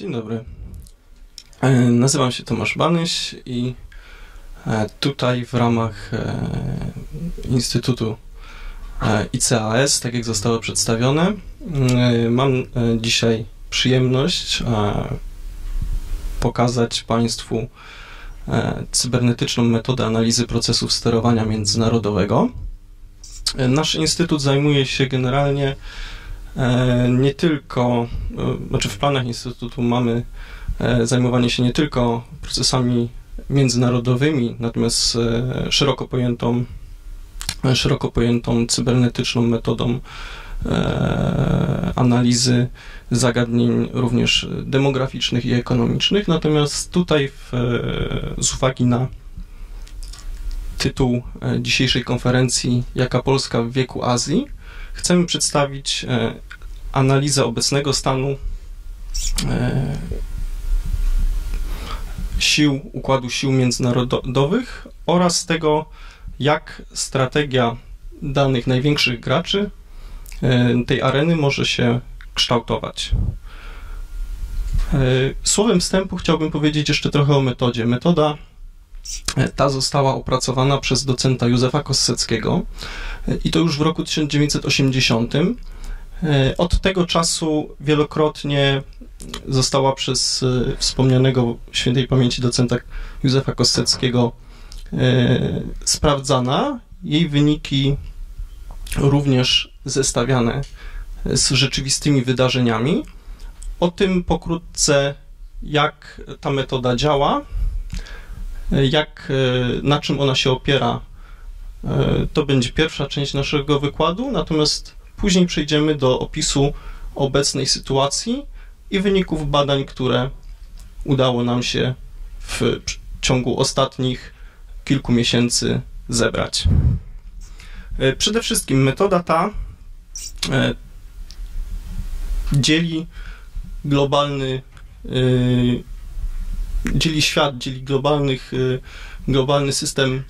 Dzień dobry. E, nazywam się Tomasz Banyś i e, tutaj w ramach e, Instytutu ICAS, tak jak zostało przedstawione, mam dzisiaj przyjemność pokazać Państwu cybernetyczną metodę analizy procesów sterowania międzynarodowego. Nasz instytut zajmuje się generalnie nie tylko, e, znaczy w planach Instytutu mamy e, zajmowanie się nie tylko procesami międzynarodowymi, natomiast szeroko pojętą, szeroko pojętą cybernetyczną metodą analizy zagadnień również demograficznych i ekonomicznych. Natomiast tutaj w, z uwagi na tytuł dzisiejszej konferencji Jaka Polska w wieku Azji, chcemy przedstawić e, analizę obecnego stanu e, sił, układu sił międzynarodowych oraz tego, jak strategia danych największych graczy e, tej areny może się kształtować. Słowem wstępu chciałbym powiedzieć jeszcze trochę o metodzie. Metoda ta została opracowana przez docenta Józefa Kosseckiego i to już w roku 1980. Od tego czasu wielokrotnie została przez e, wspomnianego świętej pamięci docenta Józefa Kosseckiego e, sprawdzana. Jej wyniki również zestawiane z rzeczywistymi wydarzeniami. O tym pokrótce, jak ta metoda działa, jak, e, na czym ona się opiera, e, to będzie pierwsza część naszego wykładu, natomiast później przejdziemy do opisu obecnej sytuacji i wyników badań, które udało nam się w ciągu ostatnich kilku miesięcy zebrać. E, przede wszystkim metoda ta dzieli globalny dzieli świat, dzieli globalnych, y, globalny system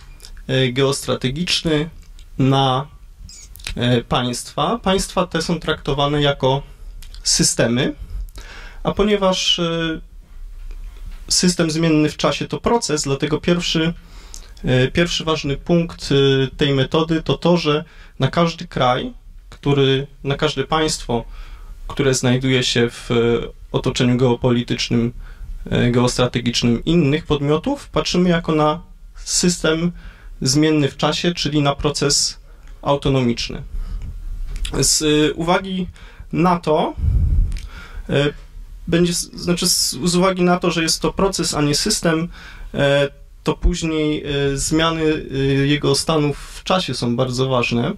y, geostrategiczny na y, państwa. Państwa te są traktowane jako systemy, a ponieważ system zmienny w czasie to proces, dlatego pierwszy, pierwszy ważny punkt tej metody to to, że na każdy kraj, który, na każde państwo, które znajduje się w otoczeniu geopolitycznym geostrategicznym innych podmiotów patrzymy jako na system zmienny w czasie, czyli na proces autonomiczny. Z e, uwagi na to, e, będzie, znaczy z uwagi na to, że jest to proces, a nie system, to później zmiany jego stanów w czasie są bardzo ważne.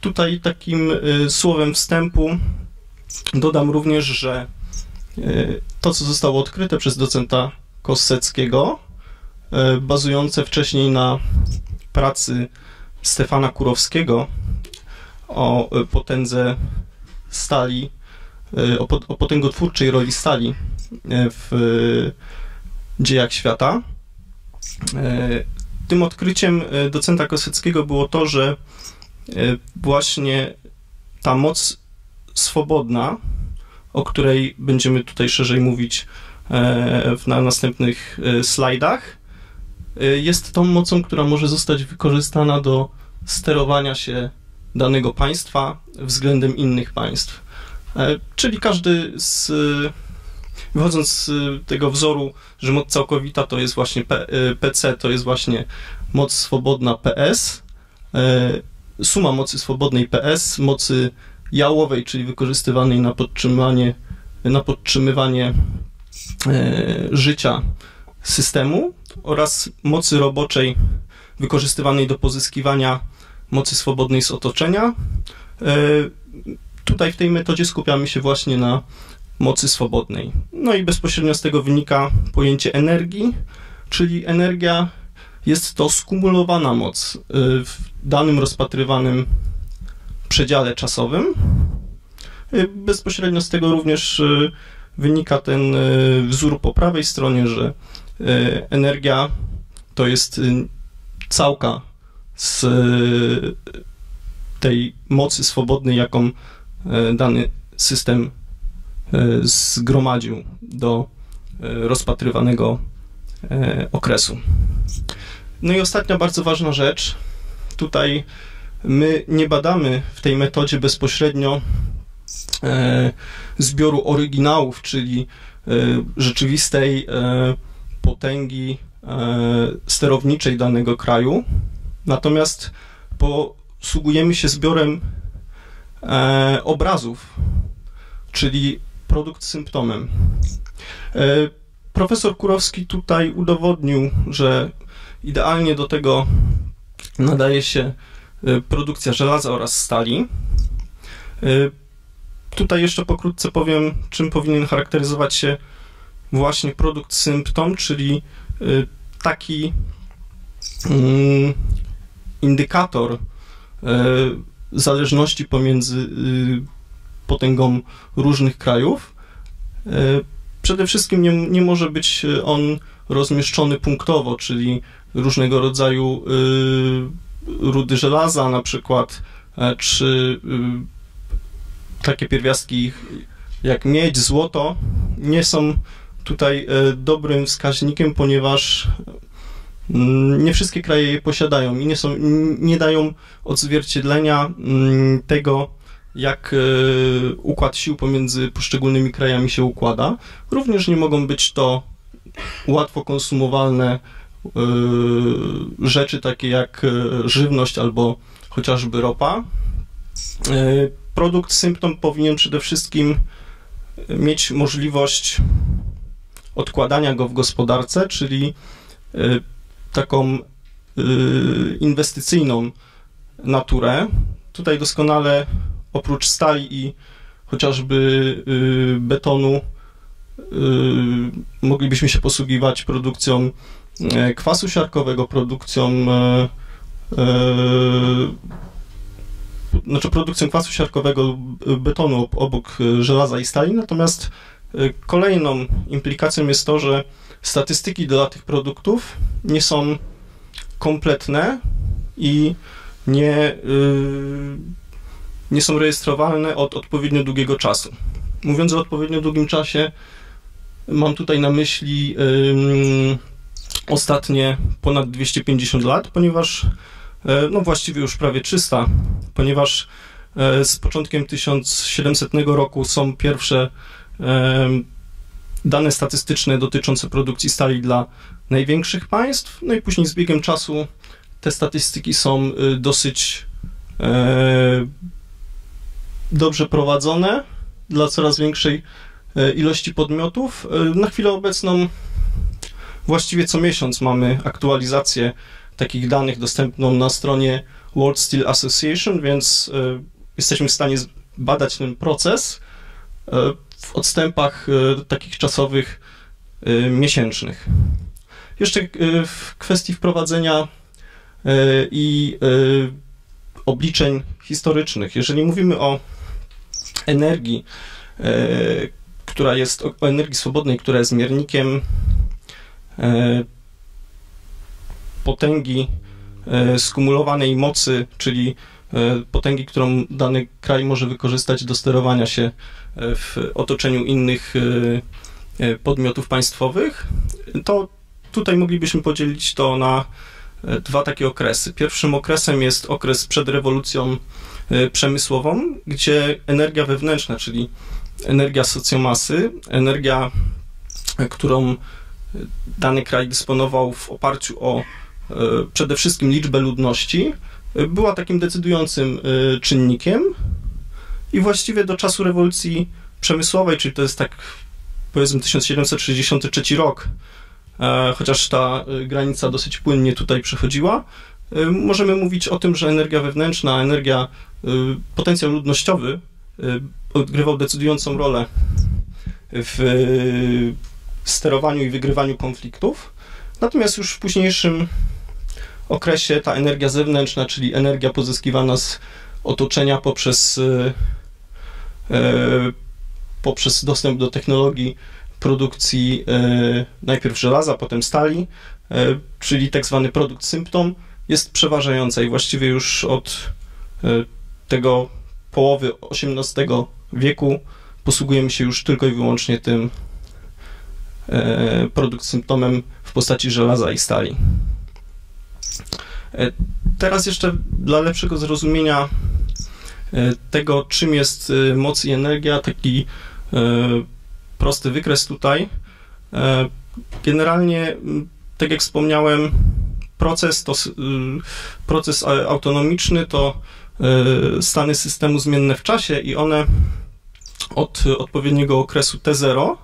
Tutaj takim słowem wstępu dodam również, że to, co zostało odkryte przez docenta Kosseckiego, e, bazujące wcześniej na pracy Stefana Kurowskiego o e, potędze stali, e, o, o potęgotwórczej roli stali w dziejach świata. Tym odkryciem docenta Koseckiego było to, że właśnie ta moc swobodna, o której będziemy tutaj szerzej mówić e, na następnych e, slajdach, e, jest tą mocą, która może zostać wykorzystana do sterowania się danego państwa względem innych państw. Czyli każdy z. Wychodząc z tego wzoru, że moc całkowita to jest właśnie P, PC, to jest właśnie moc swobodna PS, suma mocy swobodnej PS, mocy jałowej, czyli wykorzystywanej na podtrzymywanie, na podtrzymywanie e, życia systemu oraz mocy roboczej wykorzystywanej do pozyskiwania mocy swobodnej z otoczenia. E, tutaj w tej metodzie skupiamy się właśnie na mocy swobodnej. No i bezpośrednio z tego wynika pojęcie energii, czyli energia jest to skumulowana moc e, w danym rozpatrywanym przedziale czasowym. Y, bezpośrednio z tego również y, wynika ten y, wzór po prawej stronie, że energia to jest całka z tej mocy swobodnej, jaką dany system zgromadził do rozpatrywanego okresu. No i ostatnia bardzo ważna rzecz. Tutaj my nie badamy w tej metodzie bezpośrednio zbioru oryginałów, czyli rzeczywistej potęgi sterowniczej danego kraju, natomiast posługujemy się zbiorem e, obrazów, czyli produkt symptomem. E, profesor Kurowski tutaj udowodnił, że idealnie do tego nadaje się e, produkcja żelaza oraz stali. E, tutaj jeszcze pokrótce powiem, czym powinien charakteryzować się właśnie produkt symptom, czyli e, taki mm, indykator zależności pomiędzy potęgą różnych krajów. Przede wszystkim nie, nie może być on rozmieszczony punktowo, czyli różnego rodzaju rudy żelaza na przykład, czy takie pierwiastki jak miedź, złoto nie są tutaj dobrym wskaźnikiem, ponieważ Mm, nie wszystkie kraje je posiadają i nie, są, nie dają odzwierciedlenia mm, tego, jak e, układ sił pomiędzy poszczególnymi krajami się układa. Również nie mogą być to łatwo konsumowalne e, rzeczy takie jak e, żywność albo chociażby ropa. Produkt symptom powinien przede wszystkim mieć możliwość odkładania go w gospodarce, czyli taką y, inwestycyjną naturę. Tutaj doskonale oprócz stali i chociażby y, betonu y, moglibyśmy się posługiwać produkcją kwasu siarkowego, produkcją e, e, znaczy produkcją kwasu siarkowego betonu obok żelaza i stali, natomiast kolejną implikacją jest to, że statystyki dla tych produktów nie są kompletne i nie, nie są rejestrowalne od odpowiednio długiego czasu. Mówiąc o odpowiednio długim czasie, mam tutaj na myśli ostatnie ponad 250 lat, ponieważ, yy, no właściwie już prawie 300, ponieważ yy, z początkiem 1700 roku są pierwsze yy, dane statystyczne dotyczące produkcji stali dla największych państw, no i później z biegiem czasu te statystyki są dosyć e, dobrze prowadzone dla coraz większej e, ilości podmiotów. E, na chwilę obecną właściwie co miesiąc mamy aktualizację takich danych dostępną na stronie World Steel Association, więc jesteśmy w stanie badać ten proces w odstępach e, takich czasowych e, miesięcznych. Jeszcze e, w kwestii wprowadzenia i obliczeń historycznych. Jeżeli mówimy o energii, która jest, o energii swobodnej, która jest miernikiem potęgi skumulowanej mocy, czyli potęgi, którą dany kraj może wykorzystać do sterowania się w otoczeniu innych e, e, podmiotów państwowych, to tutaj moglibyśmy podzielić to na e, dwa takie okresy. Pierwszym okresem jest okres przed rewolucją przemysłową, gdzie energia wewnętrzna, czyli energia socjomasy, energia, którą dany kraj dysponował w oparciu o przede wszystkim liczbę ludności, była takim decydującym czynnikiem, i właściwie do czasu rewolucji przemysłowej, czyli to jest tak powiedzmy 1763 rok, e, chociaż ta e, granica dosyć płynnie tutaj przechodziła, e, możemy mówić o tym, że energia wewnętrzna, energia, potencjał ludnościowy odgrywał decydującą rolę w sterowaniu i wygrywaniu konfliktów. Natomiast już w późniejszym okresie ta energia zewnętrzna, czyli energia pozyskiwana z otoczenia poprzez E, poprzez dostęp do technologii produkcji e, najpierw żelaza, potem stali, e, czyli tak zwany produkt symptom, jest przeważająca i właściwie już od tego połowy XVIII wieku posługujemy się już tylko i wyłącznie tym produkt symptomem w postaci żelaza i stali. Teraz jeszcze dla lepszego zrozumienia tego, czym jest moc i energia, taki prosty wykres tutaj. Generalnie, tak jak wspomniałem, proces to proces autonomiczny to stany systemu zmienne w czasie i one od odpowiedniego okresu T0,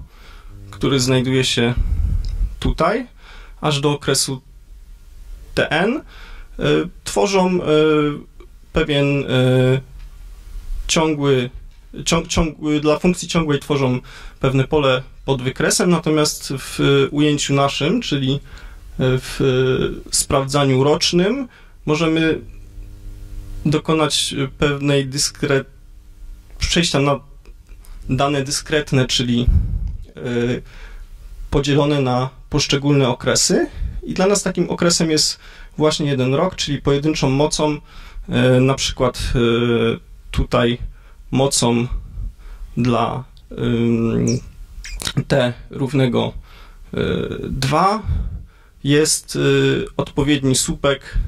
który znajduje się tutaj, aż do okresu Tn, tworzą pewien ciągły, ciąg, ciągły, dla funkcji ciągłej tworzą pewne pole pod wykresem, natomiast w ujęciu naszym, czyli w sprawdzaniu rocznym, możemy dokonać pewnej dyskret... przejścia na dane dyskretne, czyli podzielone na poszczególne okresy. I dla nas takim okresem jest właśnie jeden rok, czyli pojedynczą mocą, na przykład tutaj mocą dla t równego 2 jest odpowiedni słupek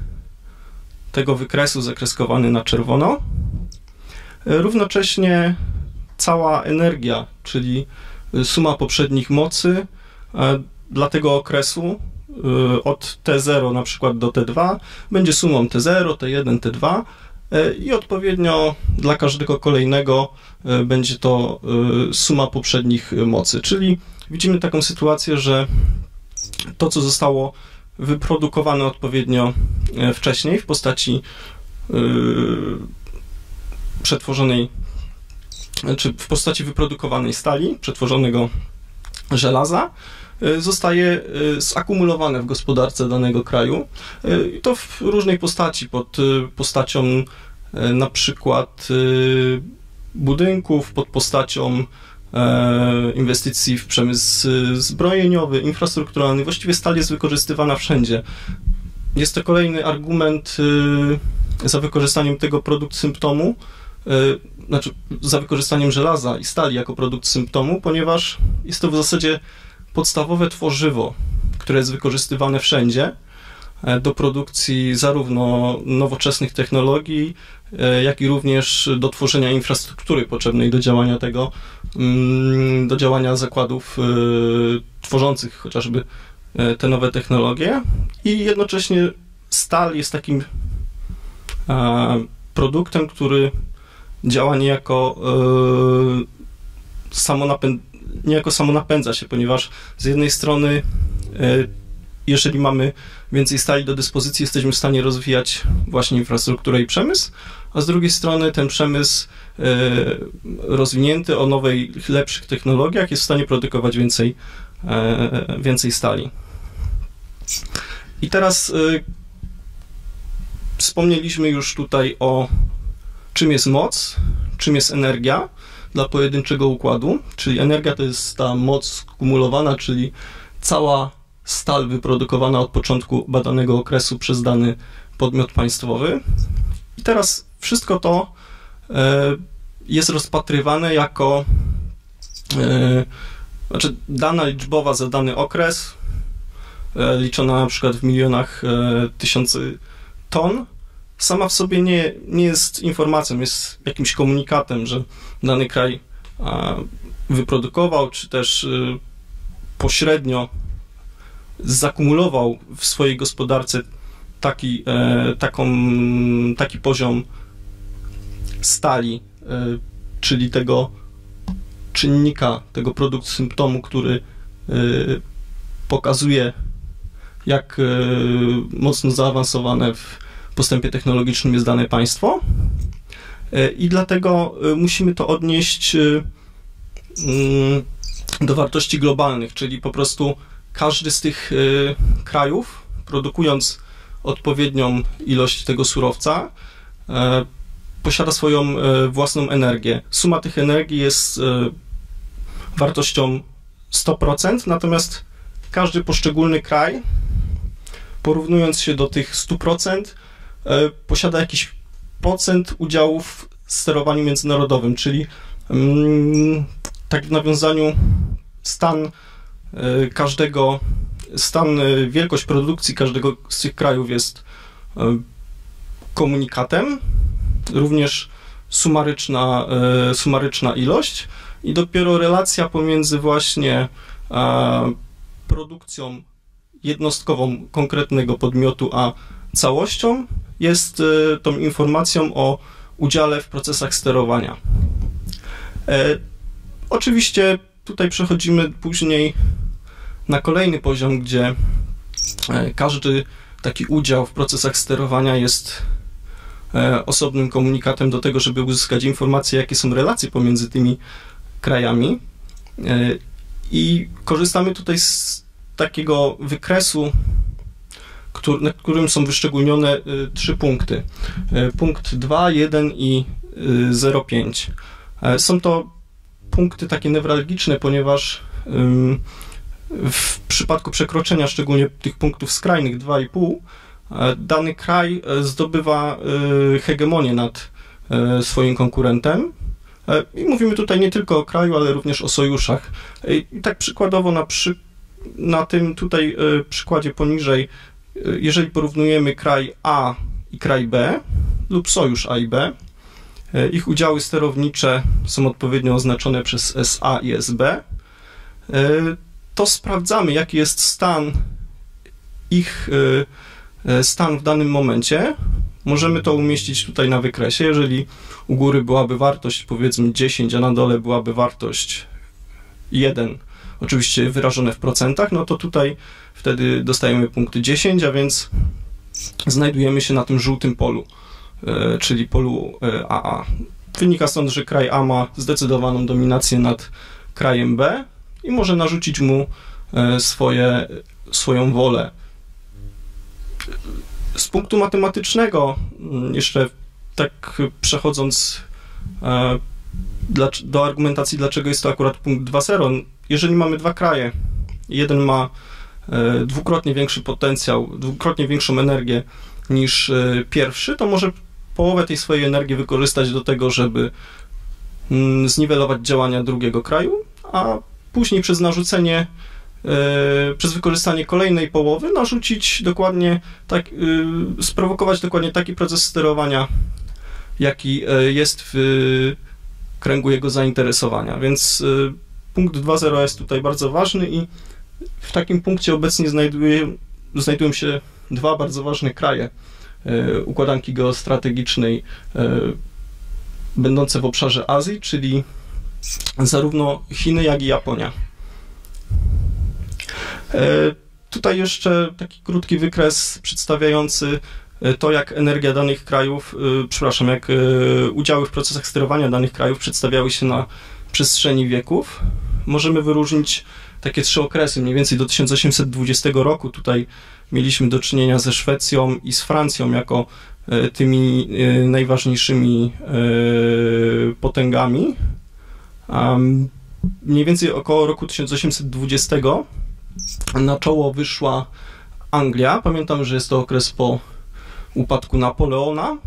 tego wykresu zakreskowany na czerwono. Równocześnie cała energia, czyli suma poprzednich mocy dla tego okresu od T0 na przykład do T2 będzie sumą T0, T1, T2 i odpowiednio dla każdego kolejnego będzie to suma poprzednich mocy. Czyli widzimy taką sytuację, że to, co zostało wyprodukowane odpowiednio wcześniej w postaci przetworzonej, czy w postaci wyprodukowanej stali, przetworzonego żelaza, zostaje zakumulowane w gospodarce danego kraju. I to w różnej postaci, pod postacią na przykład budynków, pod postacią inwestycji w przemysł zbrojeniowy, infrastrukturalny. Właściwie stal jest wykorzystywana wszędzie. Jest to kolejny argument za wykorzystaniem tego produkt symptomu, znaczy za wykorzystaniem żelaza i stali jako produkt symptomu, ponieważ jest to w zasadzie podstawowe tworzywo, które jest wykorzystywane wszędzie do produkcji zarówno nowoczesnych technologii, jak i również do tworzenia infrastruktury potrzebnej do działania tego, do działania zakładów tworzących chociażby te nowe technologie. I jednocześnie stal jest takim produktem, który działa niejako samonapęd, niejako samonapędza się, ponieważ z jednej strony jeżeli mamy więcej stali do dyspozycji, jesteśmy w stanie rozwijać właśnie infrastrukturę i przemysł, a z drugiej strony ten przemysł rozwinięty o nowej, lepszych technologiach jest w stanie produkować więcej, więcej stali. I teraz wspomnieliśmy już tutaj o czym jest moc, czym jest energia dla pojedynczego układu, czyli energia to jest ta moc kumulowana, czyli cała stal wyprodukowana od początku badanego okresu przez dany podmiot państwowy. I teraz wszystko to jest rozpatrywane jako znaczy dana liczbowa za dany okres, liczona na przykład w milionach tysięcy ton, sama w sobie nie, nie jest informacją, jest jakimś komunikatem, że dany kraj wyprodukował, czy też pośrednio zakumulował w swojej gospodarce taki, taką, taki poziom stali, czyli tego czynnika, tego produktu symptomu, który pokazuje, jak mocno zaawansowane w postępie technologicznym jest dane państwo. I dlatego musimy to odnieść mm, do wartości globalnych, czyli po prostu każdy z tych krajów, produkując odpowiednią ilość tego surowca, posiada swoją własną energię. Suma tych energii jest wartością 100%, natomiast każdy poszczególny kraj, porównując się do tych 100%, posiada jakiś procent udziałów w sterowaniu międzynarodowym, czyli mm, tak w nawiązaniu stan każdego, stan, wielkość produkcji każdego z tych krajów jest komunikatem, również sumaryczna, sumaryczna ilość i dopiero relacja pomiędzy właśnie produkcją jednostkową konkretnego podmiotu, a całością jest e, tą informacją o udziale w procesach sterowania. E, oczywiście tutaj przechodzimy później na kolejny poziom, gdzie e, każdy taki udział w procesach sterowania jest osobnym komunikatem do tego, żeby uzyskać informacje, jakie są relacje pomiędzy tymi krajami. I korzystamy tutaj z takiego wykresu, który, na którym są wyszczególnione y, trzy punkty. Y, punkt 2, 1 i 0,5. Y, są to punkty takie newralgiczne, ponieważ w przypadku przekroczenia szczególnie tych punktów skrajnych 2,5 dany kraj zdobywa hegemonię nad swoim konkurentem. I mówimy tutaj nie tylko o kraju, ale również o sojuszach. I tak przykładowo na przykład na tym tutaj e, przykładzie poniżej, e, jeżeli porównujemy kraj A i kraj B lub sojusz A i B, e, ich udziały sterownicze są odpowiednio oznaczone przez SA i SB, to sprawdzamy, jaki jest stan ich stan w danym momencie. Możemy to umieścić tutaj na wykresie. Jeżeli u góry byłaby wartość powiedzmy 10, a na dole byłaby wartość 1, oczywiście wyrażone w procentach, no to tutaj wtedy dostajemy punkt 10, a więc znajdujemy się na tym żółtym polu, e, czyli polu AA. E, Wynika stąd, że kraj A ma zdecydowaną dominację nad krajem B i może narzucić mu e, swoje, swoją wolę. Z punktu matematycznego, mm, jeszcze tak przechodząc do argumentacji, dlaczego jest to akurat punkt 2.0, jeżeli mamy dwa kraje, jeden ma dwukrotnie większy potencjał, dwukrotnie większą energię niż e, pierwszy, to może połowę tej swojej energii wykorzystać do tego, żeby mm, zniwelować działania drugiego kraju, a później przez narzucenie, e, przez wykorzystanie kolejnej połowy narzucić dokładnie, tak, sprowokować dokładnie taki proces sterowania, jaki jest w kręgu jego zainteresowania. Więc punkt 2.0 jest tutaj bardzo ważny i w takim punkcie obecnie znajduje, znajdują się dwa bardzo ważne kraje e, układanki geostrategicznej e, będące w obszarze Azji, czyli zarówno Chiny, jak i Japonia. E, tutaj jeszcze taki krótki wykres przedstawiający to, jak energia danych krajów, przepraszam, jak udziały w procesach sterowania danych krajów przedstawiały się na przestrzeni wieków możemy wyróżnić takie trzy okresy, mniej więcej do 1820 roku. Tutaj mieliśmy do czynienia ze Szwecją i z Francją jako e, tymi e, najważniejszymi e, potęgami. Mniej więcej około roku 1820 na czoło wyszła Anglia. Pamiętam, że jest to okres po upadku Napoleona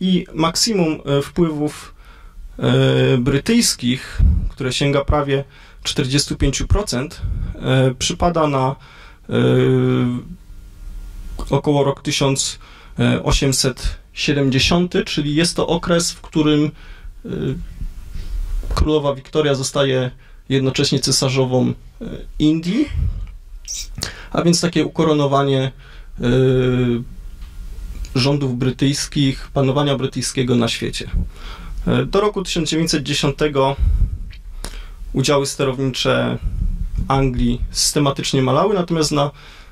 i maksimum wpływów brytyjskich, które sięga prawie 45% e, przypada na e, około rok 1870, czyli jest to okres, w którym e, królowa Wiktoria zostaje jednocześnie cesarzową Indii, a więc takie ukoronowanie rządów brytyjskich, panowania brytyjskiego na świecie. Do roku 1910 udziały sterownicze Anglii systematycznie malały, natomiast na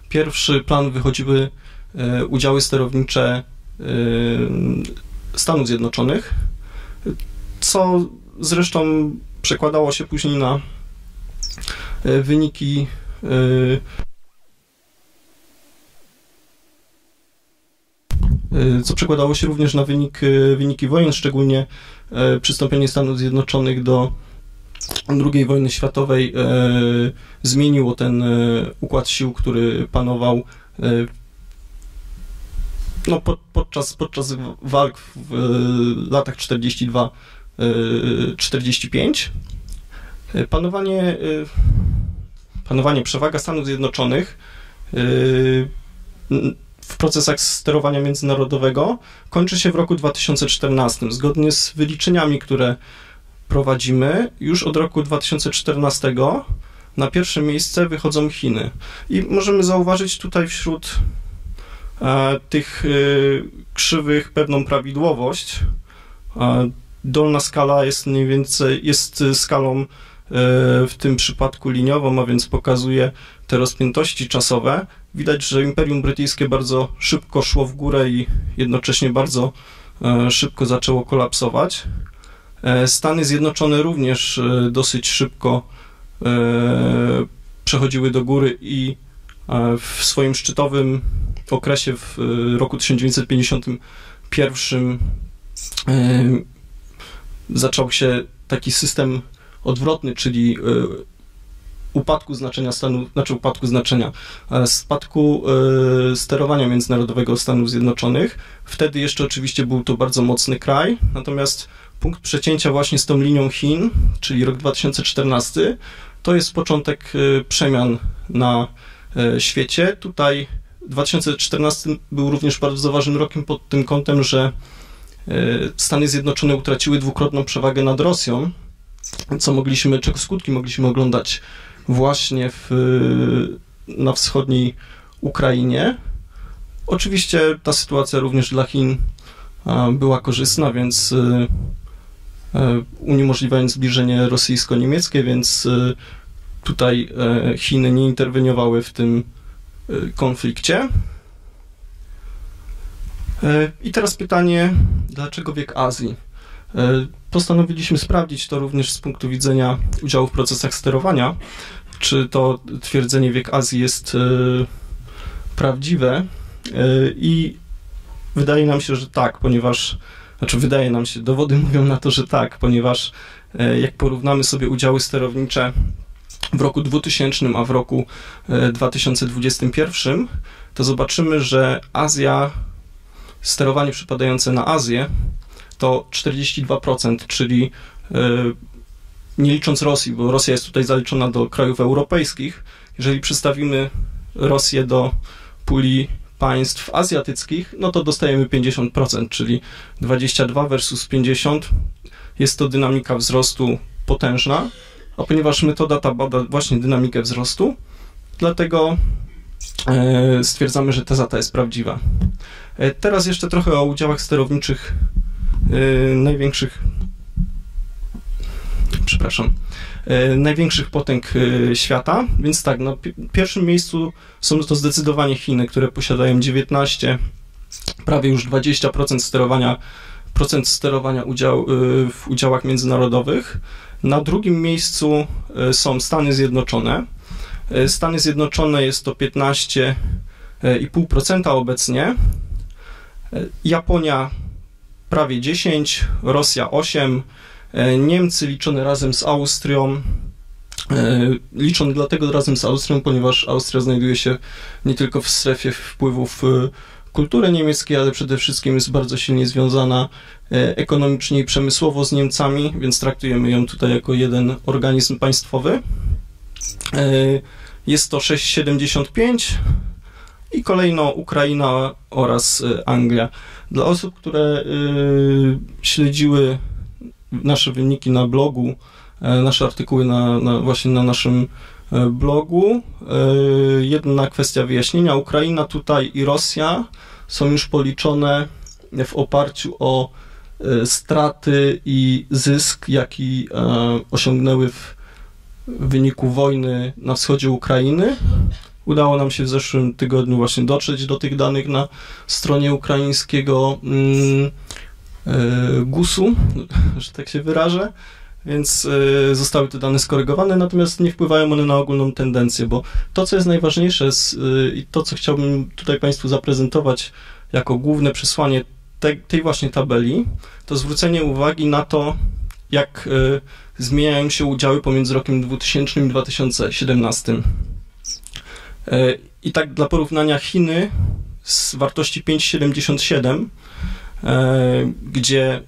pierwszy plan wychodziły e, udziały sterownicze e, Stanów Zjednoczonych, co zresztą przekładało się później na e, wyniki co przekładało się również na wynik, wyniki wojen, szczególnie przystąpienie Stanów Zjednoczonych do II wojny światowej e, zmieniło ten e, układ sił, który panował e, no, pod, podczas, podczas walk w latach 42-45. Panowanie, panowanie przewaga Stanów Zjednoczonych w procesach sterowania międzynarodowego kończy się w roku 2014. Zgodnie z wyliczeniami, które prowadzimy, już od roku 2014 na pierwsze miejsce wychodzą Chiny. I możemy zauważyć tutaj wśród e, tych e, krzywych pewną prawidłowość. E, dolna skala jest mniej więcej, jest skalą e, w tym przypadku liniową, a więc pokazuje te rozpiętości czasowe. Widać, że Imperium Brytyjskie bardzo szybko szło w górę i jednocześnie bardzo e, szybko zaczęło kolapsować. E, Stany Zjednoczone również dosyć szybko przechodziły do góry i w swoim szczytowym okresie w roku 1951 zaczął się taki system odwrotny, czyli upadku znaczenia stanu, znaczy upadku znaczenia, spadku sterowania międzynarodowego Stanów Zjednoczonych. Wtedy jeszcze oczywiście był to bardzo mocny kraj, natomiast punkt przecięcia właśnie z tą linią Chin, czyli rok 2014, to jest początek przemian na świecie. Tutaj 2014 był również bardzo ważnym rokiem pod tym kątem, że Stany Zjednoczone utraciły dwukrotną przewagę nad Rosją, co mogliśmy, czego skutki mogliśmy oglądać właśnie w, na wschodniej Ukrainie. Oczywiście ta sytuacja również dla Chin była korzystna, więc uniemożliwiając zbliżenie rosyjsko-niemieckie, więc tutaj Chiny nie interweniowały w tym konflikcie. I teraz pytanie, dlaczego wiek Azji? Postanowiliśmy sprawdzić to również z punktu widzenia udziału w procesach sterowania, czy to twierdzenie wiek Azji jest prawdziwe i wydaje nam się, że tak, ponieważ, znaczy wydaje nam się, dowody mówią na to, że tak, ponieważ jak porównamy sobie udziały sterownicze w roku 2000, a w roku 2021, to zobaczymy, że Azja sterowanie przypadające na Azję to 42%, czyli yy, nie licząc Rosji, bo Rosja jest tutaj zaliczona do krajów europejskich. Jeżeli przedstawimy Rosję do puli państw azjatyckich, no to dostajemy 50%, czyli 22 versus 50. Jest to dynamika wzrostu potężna, a ponieważ metoda ta bada właśnie dynamikę wzrostu, dlatego e, stwierdzamy, że teza ta jest prawdziwa. E, teraz jeszcze trochę o udziałach sterowniczych e, największych przepraszam, największych potęg świata, więc tak, na pierwszym miejscu są to zdecydowanie Chiny, które posiadają 19, prawie już 20% sterowania, procent sterowania udział, w udziałach międzynarodowych. Na drugim miejscu są Stany Zjednoczone. Stany Zjednoczone jest to 15,5% obecnie, Japonia prawie 10, Rosja 8, e, Niemcy liczone razem z Austrią. E, liczone dlatego razem z Austrią, ponieważ Austria znajduje się nie tylko w strefie wpływów e, kultury niemieckiej, ale przede wszystkim jest bardzo silnie związana ekonomicznie i przemysłowo z Niemcami, więc traktujemy ją tutaj jako jeden organizm państwowy. Jest to 6,75 i kolejno Ukraina oraz Anglia. Dla osób, które śledziły nasze wyniki na blogu, e, nasze artykuły na, na właśnie na naszym e, blogu, e, jedna kwestia wyjaśnienia. Ukraina tutaj i Rosja są już policzone w oparciu o straty i zysk, jaki osiągnęły w wyniku wojny na wschodzie Ukrainy. Udało nam się w zeszłym tygodniu właśnie dotrzeć do tych danych na stronie ukraińskiego mm, GUS-u, że tak się wyrażę, więc e, zostały te dane skorygowane, natomiast nie wpływają one na ogólną tendencję, bo to, co jest najważniejsze e, i to, co chciałbym tutaj Państwu zaprezentować jako główne przesłanie te, tej właśnie tabeli, to zwrócenie uwagi na to, jak zmieniają się udziały pomiędzy rokiem 2000 i 2017. E, I tak dla porównania Chiny z wartości 5,77, e, gdzie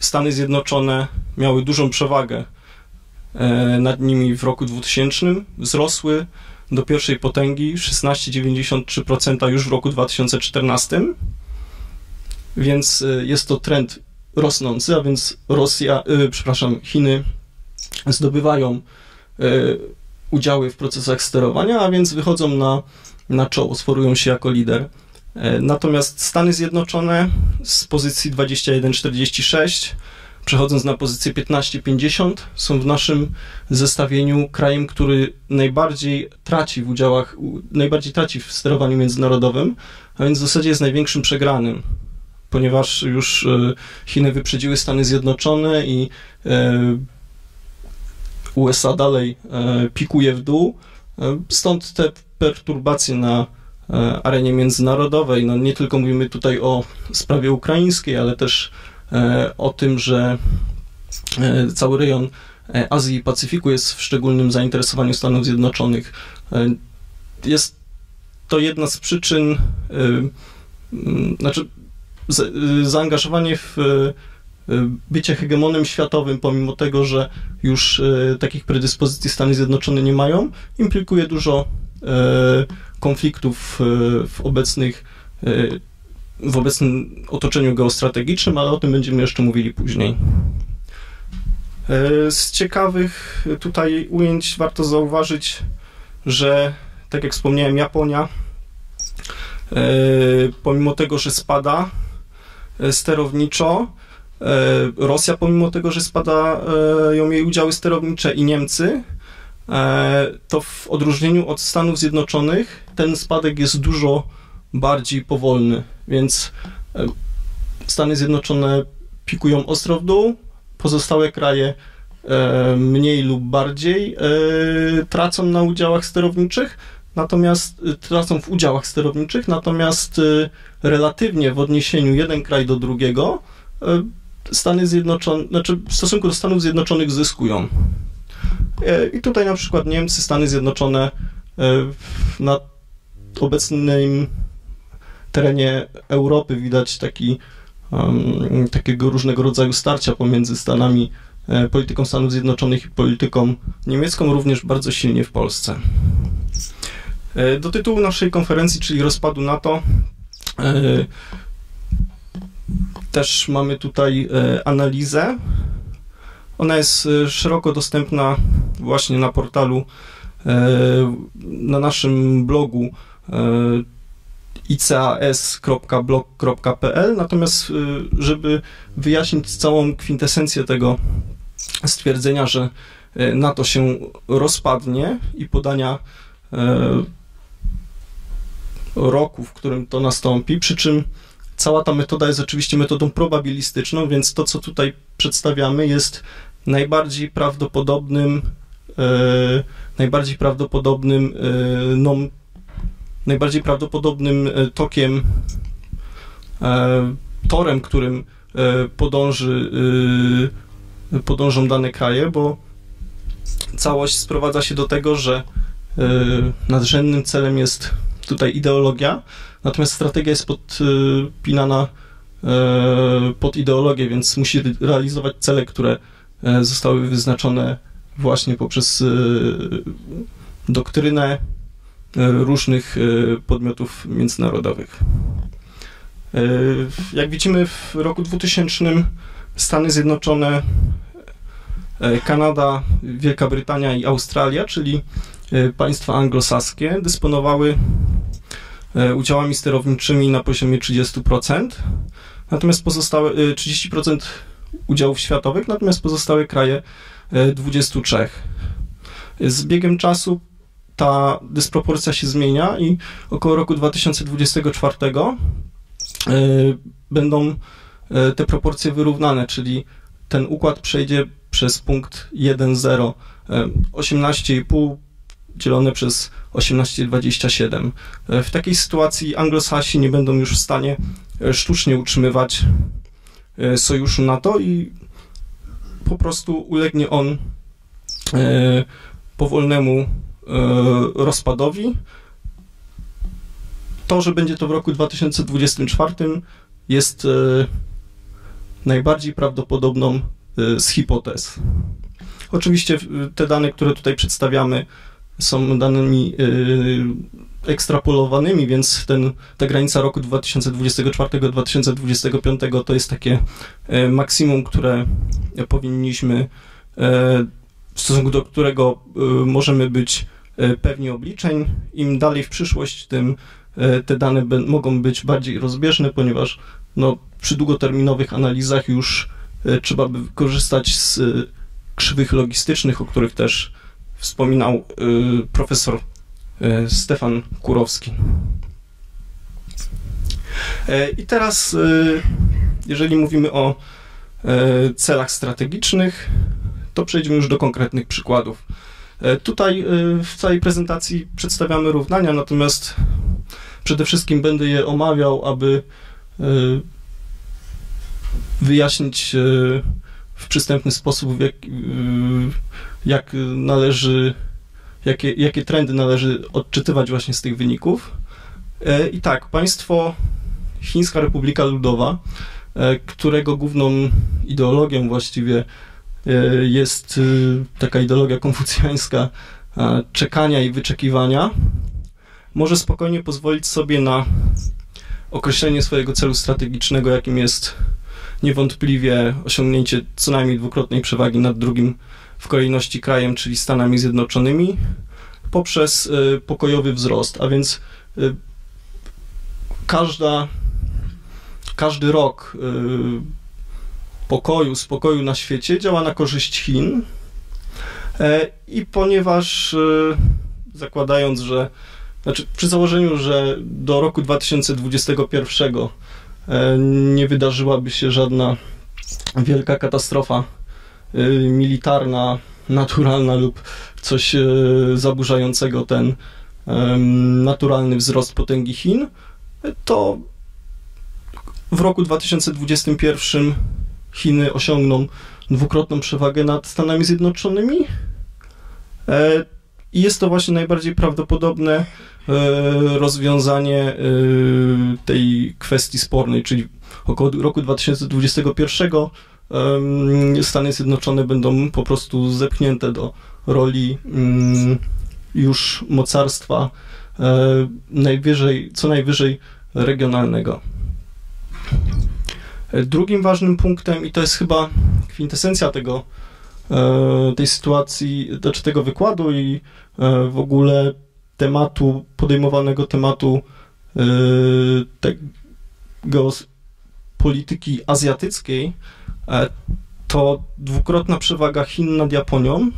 Stany Zjednoczone miały dużą przewagę nad nimi w roku 2000 wzrosły do pierwszej potęgi 16,93% już w roku 2014. Więc jest to trend rosnący, a więc Rosja, przepraszam, Chiny zdobywają udziały w procesach sterowania, a więc wychodzą na, na czoło, sforują się jako lider. E, natomiast Stany Zjednoczone z pozycji 21,46 przechodząc na pozycję 15,50 są w naszym zestawieniu krajem, który najbardziej traci w udziałach, najbardziej traci w sterowaniu międzynarodowym, a więc w zasadzie jest największym przegranym, ponieważ już e, Chiny wyprzedziły Stany Zjednoczone i e, USA dalej pikuje w dół, stąd te perturbacje na arenie międzynarodowej. No, nie tylko mówimy tutaj o sprawie ukraińskiej, ale też e, o tym, że e, cały rejon Azji i Pacyfiku jest w szczególnym zainteresowaniu Stanów Zjednoczonych. Jest to jedna z przyczyn, znaczy zaangażowanie w bycie hegemonem światowym, pomimo tego, że już takich predyspozycji Stany Zjednoczone nie mają, implikuje dużo konfliktów e, w obecnych e, w obecnym otoczeniu geostrategicznym, ale o tym będziemy jeszcze mówili później. E, z ciekawych tutaj ujęć warto zauważyć, że tak jak wspomniałem, Japonia, pomimo tego, że spada sterowniczo, Rosja, pomimo tego, że spadają jej udziały sterownicze i Niemcy, to w odróżnieniu od Stanów Zjednoczonych ten spadek jest dużo bardziej powolny, więc e, Stany Zjednoczone pikują ostro w dół, pozostałe kraje e, mniej lub bardziej tracą na udziałach sterowniczych, natomiast tracą w udziałach sterowniczych, natomiast relatywnie w odniesieniu jeden kraj do drugiego Stany Zjednoczone, znaczy w stosunku do Stanów Zjednoczonych zyskują. E, I tutaj na przykład Niemcy, Stany Zjednoczone e, na obecnym terenie Europy widać taki, um, takiego różnego rodzaju starcia pomiędzy Stanami, e, polityką Stanów Zjednoczonych i polityką niemiecką, również bardzo silnie w Polsce. Do tytułu naszej konferencji, czyli rozpadu NATO, też mamy tutaj analizę ona jest e, szeroko dostępna właśnie na portalu, e, na naszym blogu e, icas.blog.pl. Natomiast, żeby wyjaśnić całą kwintesencję tego stwierdzenia, że NATO się rozpadnie i podania roku, w którym to nastąpi, przy czym cała ta metoda jest oczywiście metodą probabilistyczną, więc to, co tutaj przedstawiamy, jest najbardziej prawdopodobnym, e, najbardziej prawdopodobnym, e, no, najbardziej prawdopodobnym e, tokiem, e, torem, którym e, podąży, podążą dane kraje, bo całość sprowadza się do tego, że nadrzędnym celem jest tutaj ideologia, natomiast strategia jest podpinana pod ideologię, więc musi realizować cele, które zostały wyznaczone właśnie poprzez doktrynę różnych podmiotów międzynarodowych. Jak widzimy, w roku 2000 Stany Zjednoczone, Kanada, Wielka Brytania i Australia, czyli państwa anglosaskie, dysponowały udziałami sterowniczymi na poziomie 30%, natomiast pozostałe 30% udziałów światowych, natomiast pozostałe kraje 23. E, Z biegiem czasu ta dysproporcja się zmienia i około roku 2024 e, będą e, te proporcje wyrównane, czyli ten układ przejdzie przez punkt 1,0, 18,5 dzielone przez 18,27. W takiej sytuacji anglosasi nie będą już w stanie sztucznie utrzymywać E, sojuszu NATO i po prostu ulegnie on e, powolnemu e, rozpadowi. To, że będzie to w roku 2024 jest najbardziej prawdopodobną z hipotez. Oczywiście te dane, które tutaj przedstawiamy, są danymi ekstrapolowanymi, więc ten, ta granica roku 2024-2025 to jest takie maksimum, które powinniśmy, w stosunku do którego możemy być pewni obliczeń. Im dalej w przyszłość, tym te dane mogą być bardziej rozbieżne, ponieważ no, przy długoterminowych analizach już trzeba by korzystać z krzywych logistycznych, o których też wspominał profesor E, Stefan Kurowski. E, I teraz, e, jeżeli mówimy o celach strategicznych, to przejdziemy już do konkretnych przykładów. Tutaj w całej prezentacji przedstawiamy równania, natomiast przede wszystkim będę je omawiał, aby wyjaśnić w przystępny sposób, jak, jak należy jakie, jakie trendy należy odczytywać właśnie z tych wyników. E, I tak, państwo Chińska Republika Ludowa, e, którego główną ideologią właściwie e, jest taka ideologia konfucjańska czekania i wyczekiwania, może spokojnie pozwolić sobie na określenie swojego celu strategicznego, jakim jest niewątpliwie osiągnięcie co najmniej dwukrotnej przewagi nad drugim w kolejności krajem, czyli Stanami Zjednoczonymi, poprzez pokojowy wzrost, a więc każda, każdy rok pokoju, spokoju na świecie działa na korzyść Chin. E, I ponieważ zakładając, że znaczy przy założeniu, że do roku 2021 e, nie wydarzyłaby się żadna wielka katastrofa militarna, naturalna lub coś zaburzającego ten naturalny wzrost potęgi Chin, to w roku 2021 Chiny osiągną dwukrotną przewagę nad Stanami Zjednoczonymi. E, I jest to właśnie najbardziej prawdopodobne e, rozwiązanie e, tej kwestii spornej, czyli około roku 2021 Stany Zjednoczone będą po prostu zepchnięte do roli mm, już mocarstwa e, najwyżej, co najwyżej regionalnego. Drugim ważnym punktem, i to jest chyba kwintesencja tego, e, tej sytuacji, znaczy tego wykładu i e, w ogóle tematu, podejmowanego tematu tego polityki azjatyckiej, E, to dwukrotna przewaga Chin nad Japonią,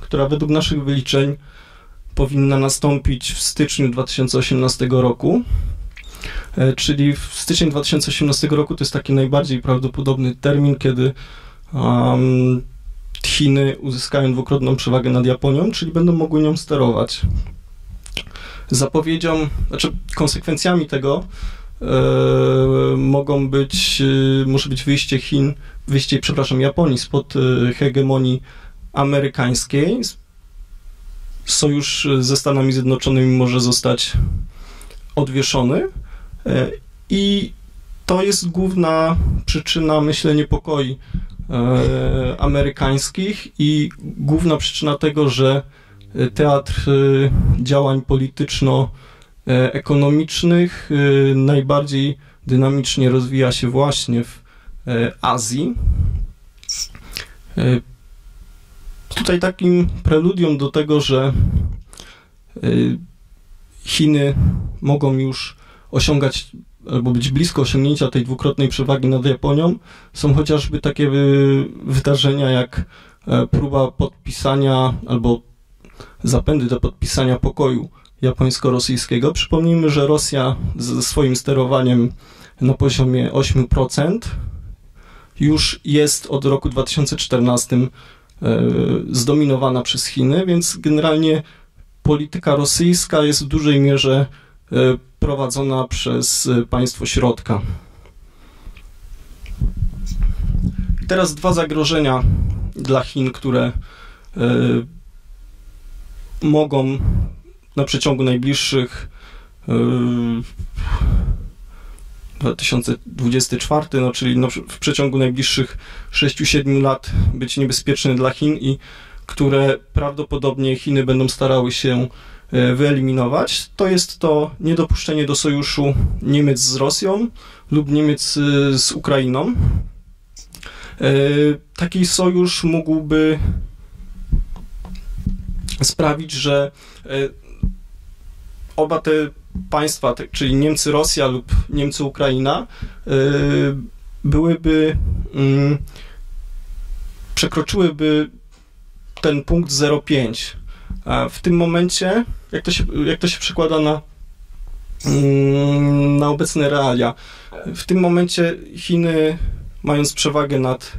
która według naszych wyliczeń powinna nastąpić w styczniu 2018 roku. E, czyli w styczniu 2018 roku to jest taki najbardziej prawdopodobny termin, kiedy um, Chiny uzyskają dwukrotną przewagę nad Japonią, czyli będą mogły nią sterować. Zapowiedzią, znaczy konsekwencjami tego e, mogą być, e, może być wyjście Chin wyjście, przepraszam, Japonii spod e, hegemonii amerykańskiej. Sojusz ze Stanami Zjednoczonymi może zostać odwieszony i to jest główna przyczyna, myślę, niepokoi e, amerykańskich i główna przyczyna tego, że teatr działań polityczno-ekonomicznych najbardziej dynamicznie rozwija się właśnie w E, Azji. E, tutaj takim preludium do tego, że e, Chiny mogą już osiągać albo być blisko osiągnięcia tej dwukrotnej przewagi nad Japonią, są chociażby takie wydarzenia jak próba podpisania albo zapędy do podpisania pokoju japońsko-rosyjskiego. Przypomnijmy, że Rosja ze swoim sterowaniem na poziomie 8% już jest od roku 2014 e, zdominowana przez Chiny, więc generalnie polityka rosyjska jest w dużej mierze e, prowadzona przez państwo środka. Teraz dwa zagrożenia dla Chin, które e, mogą na przeciągu najbliższych 2024, no, czyli no, w przeciągu najbliższych 6-7 lat być niebezpieczny dla Chin i które prawdopodobnie Chiny będą starały się wyeliminować, to jest to niedopuszczenie do sojuszu Niemiec z Rosją lub Niemiec z Ukrainą. Taki sojusz mógłby sprawić, że oba te państwa, czyli Niemcy, Rosja lub Niemcy, Ukraina, byłyby, mm, przekroczyłyby ten punkt 0,5. W tym momencie, jak to się, jak to się przekłada na, mm, na obecne realia, w tym momencie Chiny, mając przewagę nad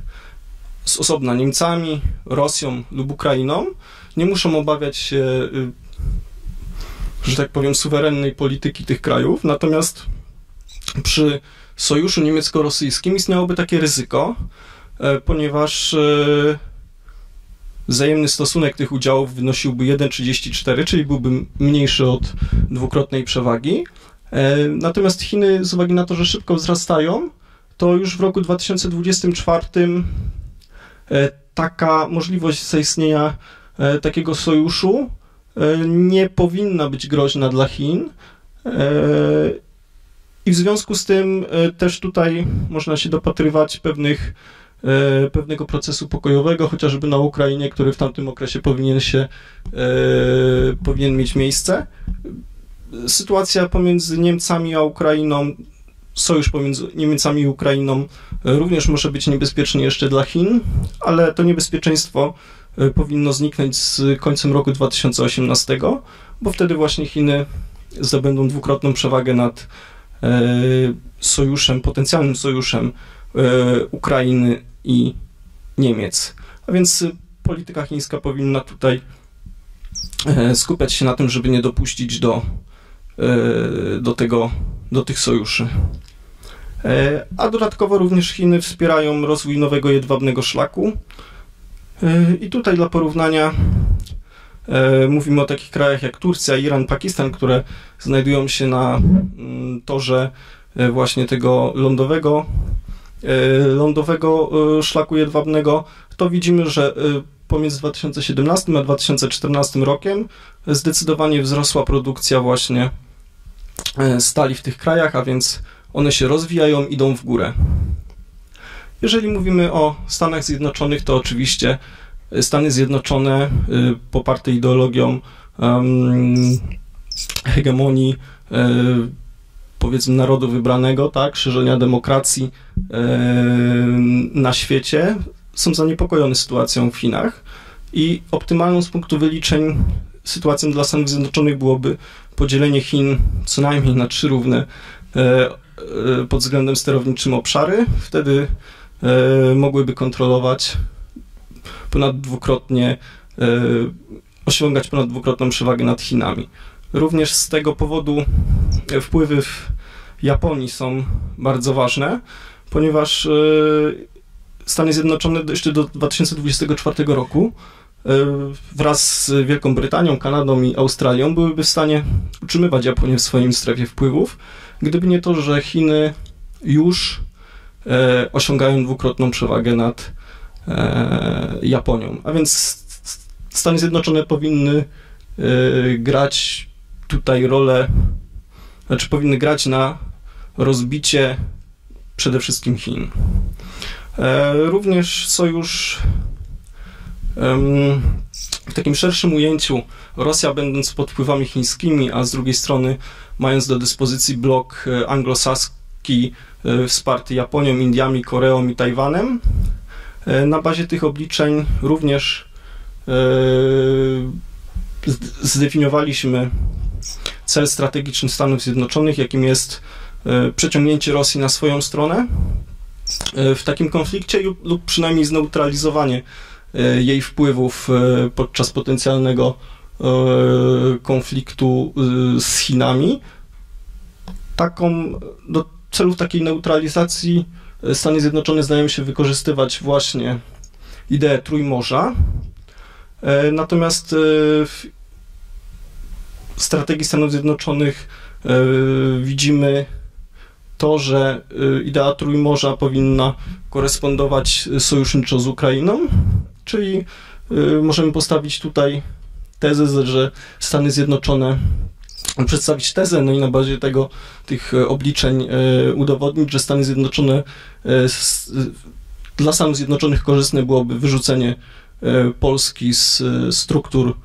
z osobna Niemcami, Rosją lub Ukrainą, nie muszą obawiać się y, że tak powiem, suwerennej polityki tych krajów. Natomiast przy sojuszu niemiecko-rosyjskim istniałoby takie ryzyko, e, ponieważ e, wzajemny stosunek tych udziałów wynosiłby 1,34, czyli byłby mniejszy od dwukrotnej przewagi. E, natomiast Chiny, z uwagi na to, że szybko wzrastają, to już w roku 2024 taka możliwość zaistnienia takiego sojuszu E, nie powinna być groźna dla Chin. E, I w związku z tym e, też tutaj można się dopatrywać pewnych, pewnego procesu pokojowego, chociażby na Ukrainie, który w tamtym okresie powinien się powinien mieć miejsce. Sytuacja pomiędzy Niemcami a Ukrainą, sojusz pomiędzy Niemcami i Ukrainą również może być niebezpieczny jeszcze dla Chin, ale to niebezpieczeństwo E, powinno zniknąć z końcem roku 2018, bo wtedy właśnie Chiny zdobędą dwukrotną przewagę nad e, sojuszem, potencjalnym sojuszem e, Ukrainy i Niemiec. A więc polityka chińska powinna tutaj skupiać się na tym, żeby nie dopuścić do, do, tego, do tych sojuszy. A dodatkowo również Chiny wspierają rozwój nowego jedwabnego szlaku, i tutaj dla porównania e, mówimy o takich krajach jak Turcja, Iran, Pakistan, które znajdują się na mm, torze e, właśnie tego lądowego, e, lądowego szlaku jedwabnego, to widzimy, że pomiędzy 2017 a 2014 rokiem zdecydowanie wzrosła produkcja właśnie stali w tych krajach, a więc one się rozwijają, idą w górę. Jeżeli mówimy o Stanach Zjednoczonych, to oczywiście Stany Zjednoczone poparte ideologią hegemonii powiedzmy narodu wybranego, tak, szerzenia demokracji y, na świecie, są zaniepokojone sytuacją w Chinach i optymalną z punktu wyliczeń sytuacją dla Stanów Zjednoczonych byłoby podzielenie Chin co najmniej na trzy równe pod względem sterowniczym obszary. Wtedy E, mogłyby kontrolować ponad dwukrotnie, e, osiągać ponad dwukrotną przewagę nad Chinami. Również z tego powodu wpływy w Japonii są bardzo ważne, ponieważ e, Stany Zjednoczone jeszcze do 2024 roku wraz z Wielką Brytanią, Kanadą i Australią byłyby w stanie utrzymywać Japonię w swoim strefie wpływów, gdyby nie to, że Chiny już e, osiągają dwukrotną przewagę nad e, Japonią. A więc Stany Zjednoczone powinny e, grać tutaj rolę, znaczy powinny grać na rozbicie przede wszystkim Chin. E, również sojusz w takim szerszym ujęciu Rosja będąc pod wpływami chińskimi, a z drugiej strony mając do dyspozycji blok e, anglosaski E, wsparty Japonią, Indiami, Koreą i Tajwanem. Na bazie tych obliczeń również zdefiniowaliśmy cel strategiczny Stanów Zjednoczonych, jakim jest przeciągnięcie Rosji na swoją stronę w takim konflikcie lub przynajmniej zneutralizowanie jej wpływów podczas potencjalnego konfliktu z Chinami. Taką, do, celów takiej neutralizacji e, Stany Zjednoczone zdają się wykorzystywać właśnie ideę Trójmorza. E, natomiast e, w strategii Stanów Zjednoczonych widzimy to, że idea Trójmorza powinna korespondować sojuszniczo z Ukrainą, czyli możemy postawić tutaj tezę, że Stany Zjednoczone przedstawić tezę, no i na bazie tego, tych obliczeń udowodnić, że Stany Zjednoczone, dla Stanów Zjednoczonych korzystne byłoby wyrzucenie Polski z struktur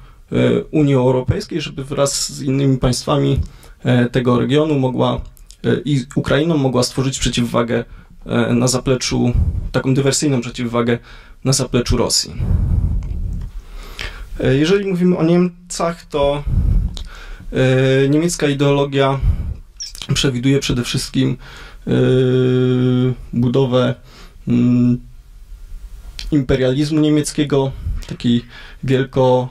Unii Europejskiej, żeby wraz z innymi państwami tego regionu mogła i Ukrainą mogła stworzyć przeciwwagę na zapleczu, taką dywersyjną przeciwwagę na zapleczu Rosji. E, jeżeli mówimy o Niemcach, to e, niemiecka ideologia przewiduje przede wszystkim e, budowę mm, imperializmu niemieckiego, takiej wielko,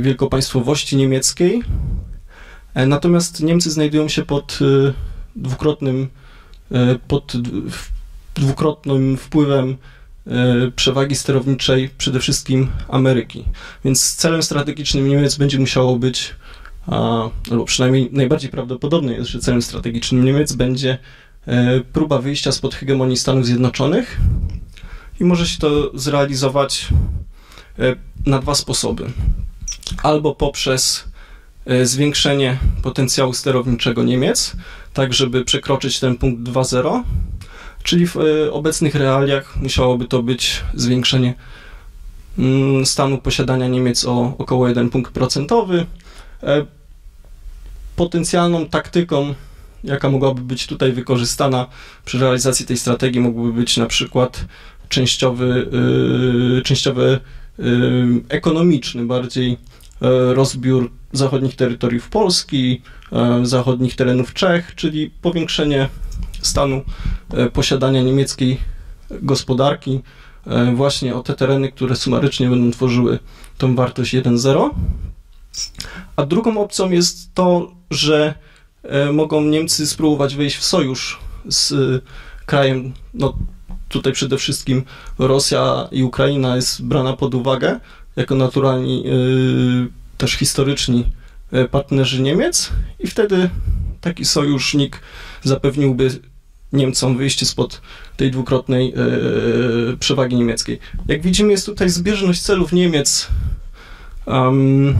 wielkopaństwowości niemieckiej. Natomiast Niemcy znajdują się pod dwukrotnym, pod dwukrotnym wpływem e, przewagi sterowniczej przede wszystkim Ameryki. Więc celem strategicznym Niemiec będzie musiało być, albo przynajmniej najbardziej prawdopodobne jest, że celem strategicznym Niemiec będzie e, próba wyjścia spod hegemonii Stanów Zjednoczonych i może się to zrealizować e, na dwa sposoby. Albo poprzez zwiększenie potencjału sterowniczego Niemiec, tak żeby przekroczyć ten punkt 2.0, Czyli w e, obecnych realiach musiałoby to być zwiększenie mm, stanu posiadania Niemiec o około 1 punkt procentowy. E, potencjalną taktyką, jaka mogłaby być tutaj wykorzystana przy realizacji tej strategii, mógłby być na przykład częściowy, yy, częściowy yy, ekonomiczny, bardziej yy, rozbiór zachodnich terytoriów Polski, zachodnich terenów Czech, czyli powiększenie stanu e, posiadania niemieckiej gospodarki e, właśnie o te tereny, które sumarycznie będą tworzyły tą wartość 1.0. A drugą opcją jest to, że e, mogą Niemcy spróbować wejść w sojusz z krajem, no tutaj przede wszystkim Rosja i Ukraina jest brana pod uwagę jako naturalni, też historyczni partnerzy Niemiec i wtedy taki sojusznik zapewniłby Niemcom wyjście spod tej dwukrotnej e, przewagi niemieckiej. Jak widzimy, jest tutaj zbieżność celów Niemiec. Um,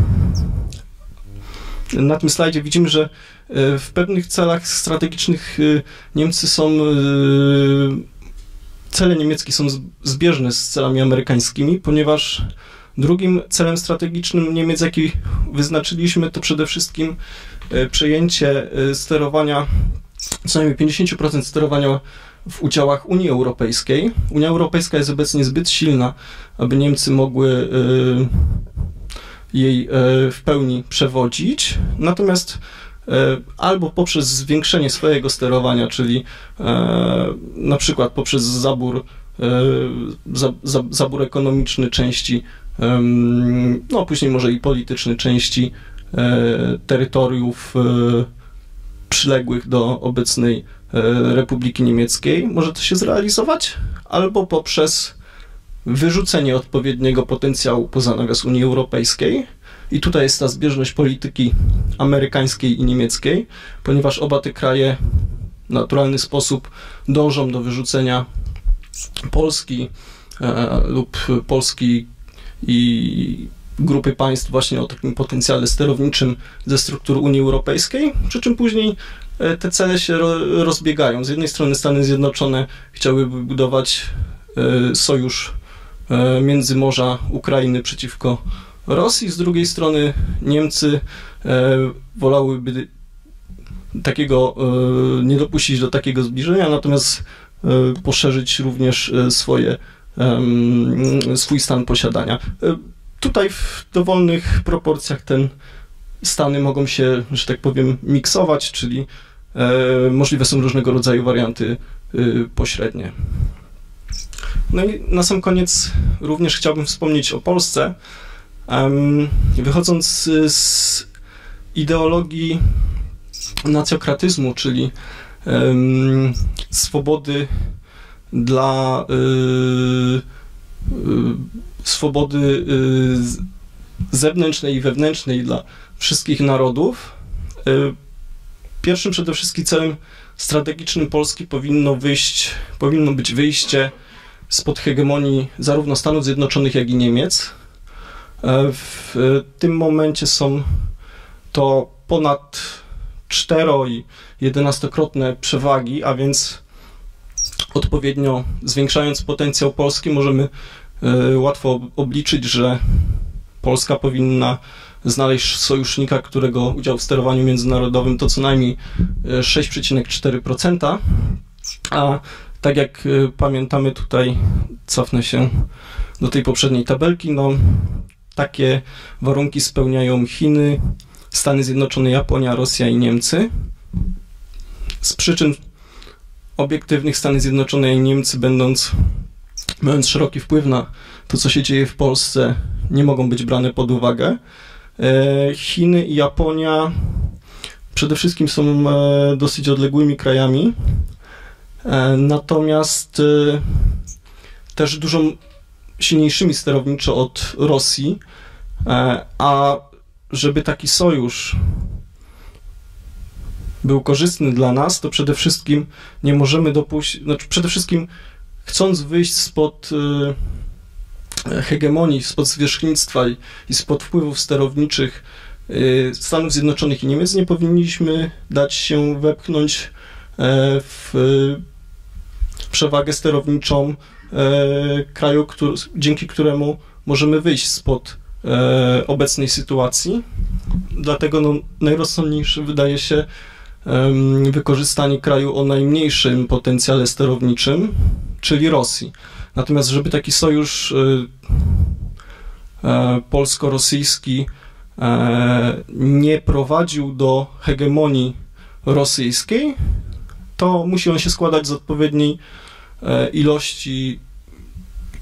na tym slajdzie widzimy, że e, w pewnych celach strategicznych e, Niemcy są. Cele niemieckie są zbieżne z celami amerykańskimi, ponieważ drugim celem strategicznym Niemiec, jaki wyznaczyliśmy, to przede wszystkim przejęcie sterowania co najmniej 50% sterowania w udziałach Unii Europejskiej. Unia Europejska jest obecnie zbyt silna, aby Niemcy mogły jej w pełni przewodzić. Natomiast albo poprzez zwiększenie swojego sterowania, czyli na przykład poprzez zabór, za, za, zabór ekonomiczny części, no później może i polityczny części terytoriów przyległych do obecnej e, Republiki Niemieckiej może to się zrealizować, albo poprzez wyrzucenie odpowiedniego potencjału poza nawias Unii Europejskiej. I tutaj jest ta zbieżność polityki amerykańskiej i niemieckiej, ponieważ oba te kraje w naturalny sposób dążą do wyrzucenia Polski e, lub Polski i grupy państw właśnie o takim potencjale sterowniczym ze struktur Unii Europejskiej, przy czym później e, te cele się rozbiegają. Z jednej strony Stany Zjednoczone chciałyby budować e, sojusz e, między morza Ukrainy przeciwko Rosji, z drugiej strony Niemcy wolałyby takiego, nie dopuścić do takiego zbliżenia, natomiast poszerzyć również swoje, swój stan posiadania. Tutaj w dowolnych proporcjach ten stany mogą się, że tak powiem, miksować, czyli e, możliwe są różnego rodzaju warianty e, pośrednie. No i na sam koniec również chciałbym wspomnieć o Polsce. Wychodząc z, z ideologii nacjokratyzmu, czyli swobody dla y, y, swobody y, zewnętrznej i wewnętrznej dla wszystkich narodów, y, pierwszym przede wszystkim celem strategicznym Polski powinno wyjść, powinno być wyjście spod hegemonii zarówno Stanów Zjednoczonych, jak i Niemiec. W tym momencie są to ponad 4 i 11-krotne przewagi, a więc odpowiednio zwiększając potencjał Polski, możemy łatwo obliczyć, że Polska powinna znaleźć sojusznika, którego udział w sterowaniu międzynarodowym to co najmniej 6,4%, a tak jak pamiętamy tutaj, cofnę się do tej poprzedniej tabelki, no takie warunki spełniają Chiny, Stany Zjednoczone, Japonia, Rosja i Niemcy. Z przyczyn obiektywnych Stany Zjednoczone i Niemcy będąc, mając szeroki wpływ na to, co się dzieje w Polsce, nie mogą być brane pod uwagę. E, Chiny i Japonia przede wszystkim są e, dosyć odległymi krajami, e, natomiast też dużo silniejszymi sterowniczo od Rosji, a żeby taki sojusz był korzystny dla nas, to przede wszystkim nie możemy dopuścić, znaczy przede wszystkim chcąc wyjść spod hegemonii, spod zwierzchnictwa i, i spod wpływów sterowniczych y, Stanów Zjednoczonych i Niemiec nie powinniśmy dać się wepchnąć e, w przewagę sterowniczą e, kraju, który, dzięki któremu możemy wyjść spod e, obecnej sytuacji. Dlatego no, najrozsądniejsze wydaje się wykorzystanie kraju o najmniejszym potencjale sterowniczym, czyli Rosji. Natomiast, żeby taki sojusz y, e, polsko-rosyjski e, nie prowadził do hegemonii rosyjskiej, to musi on się składać z odpowiedniej e, ilości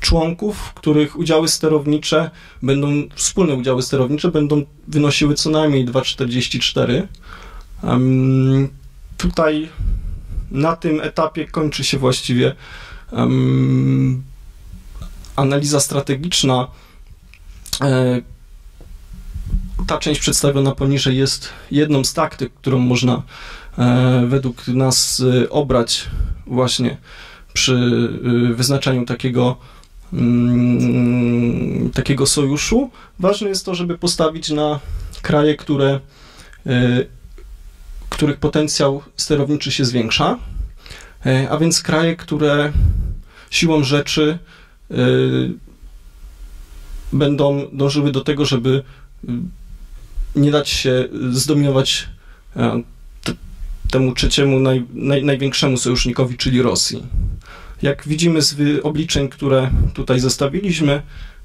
członków, których udziały sterownicze będą, wspólne udziały sterownicze będą wynosiły co najmniej 2,44. Um, tutaj na tym etapie kończy się właściwie analiza strategiczna. E, ta część przedstawiona poniżej jest jedną z taktyk, którą można e, według nas e, obrać właśnie przy e, wyznaczaniu takiego, mm, takiego sojuszu. Ważne jest to, żeby postawić na kraje, które, e, których potencjał sterowniczy się zwiększa E, a więc kraje, które siłą rzeczy będą dążyły do tego, żeby nie dać się zdominować temu trzeciemu naj, naj, największemu sojusznikowi, czyli Rosji. Jak widzimy z obliczeń, które tutaj zestawiliśmy,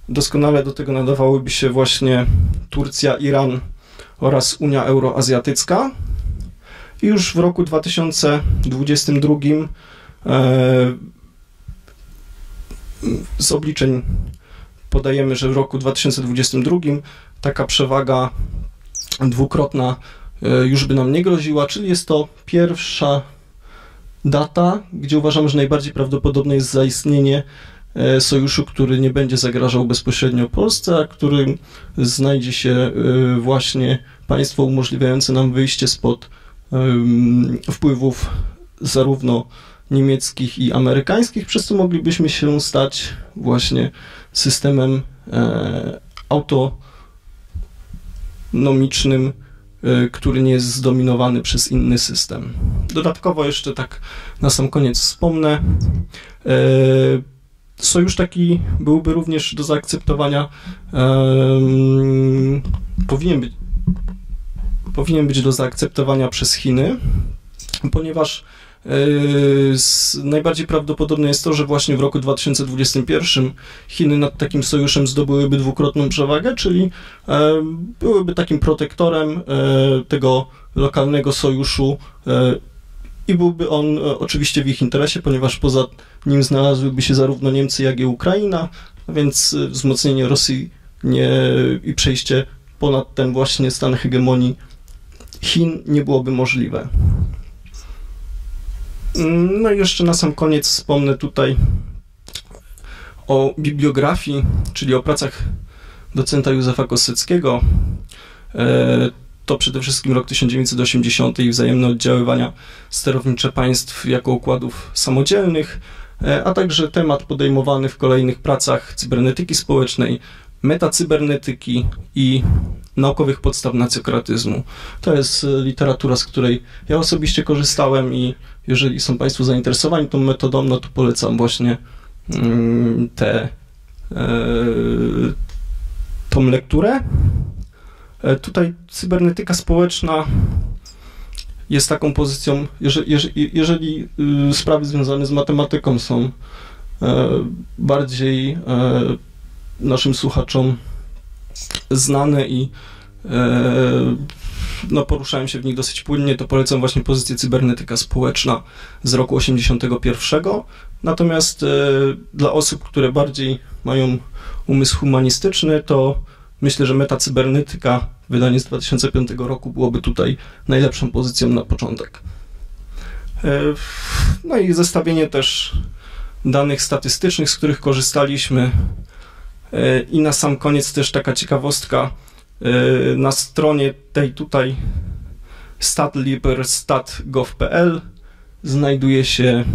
doskonale do tego nadawałyby się właśnie Turcja, Iran oraz Unia Euroazjatycka. I już w roku 2022 e, z obliczeń podajemy, że w roku 2022 taka przewaga dwukrotna już by nam nie groziła, czyli jest to pierwsza data, gdzie uważamy, że najbardziej prawdopodobne jest zaistnienie e, sojuszu, który nie będzie zagrażał bezpośrednio Polsce, a którym znajdzie się właśnie państwo umożliwiające nam wyjście spod wpływów zarówno niemieckich i amerykańskich, przez co moglibyśmy się stać właśnie systemem e, autonomicznym, e, który nie jest zdominowany przez inny system. Dodatkowo jeszcze tak na sam koniec wspomnę, e, sojusz taki byłby również do zaakceptowania, powinien być, powinien być do zaakceptowania przez Chiny, ponieważ najbardziej prawdopodobne jest to, że właśnie w roku 2021 Chiny nad takim sojuszem zdobyłyby dwukrotną przewagę, czyli e, byłyby takim protektorem e, tego lokalnego sojuszu e, i byłby on oczywiście w ich interesie, ponieważ poza nim znalazłyby się zarówno Niemcy, jak i Ukraina, więc wzmocnienie Rosji nie, i przejście ponad ten właśnie stan hegemonii Chin nie byłoby możliwe. No i jeszcze na sam koniec wspomnę tutaj o bibliografii, czyli o pracach docenta Józefa Kosyckiego. E, to przede wszystkim rok 1980 i wzajemne oddziaływania sterownicze państw jako układów samodzielnych. a także temat podejmowany w kolejnych pracach cybernetyki społecznej, metacybernetyki i naukowych podstaw nacjokratyzmu. To jest literatura, z której ja osobiście korzystałem i jeżeli są Państwo zainteresowani tą metodą, no to polecam właśnie mm, te, tą lekturę. Tutaj cybernetyka społeczna jest taką pozycją, jeżeli, jeżeli, jeżeli sprawy związane z matematyką są e, bardziej e, naszym słuchaczom znane i e, no, poruszałem się w nich dosyć płynnie, to polecam właśnie pozycję cybernetyka społeczna z roku 81. Natomiast dla osób, które bardziej mają umysł humanistyczny, to myślę, że metacybernetyka wydanie z 2005 roku byłoby tutaj najlepszą pozycją na początek. E, no i zestawienie też danych statystycznych, z których korzystaliśmy. E, I na sam koniec też taka ciekawostka. E, na stronie tej tutaj statliber.stat.gov.pl znajduje się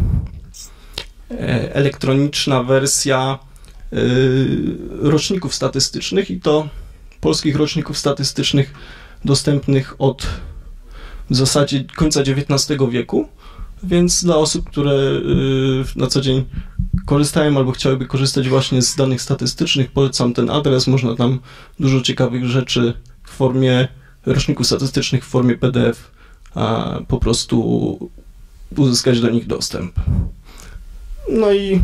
elektroniczna wersja roczników statystycznych i to polskich roczników statystycznych dostępnych od w zasadzie końca XIX wieku, więc dla osób, które y, na co dzień korzystają albo chciałyby korzystać właśnie z danych statystycznych, polecam ten adres. Można tam dużo ciekawych rzeczy w formie roczników statystycznych, w formie PDF, a po prostu uzyskać do nich dostęp. No i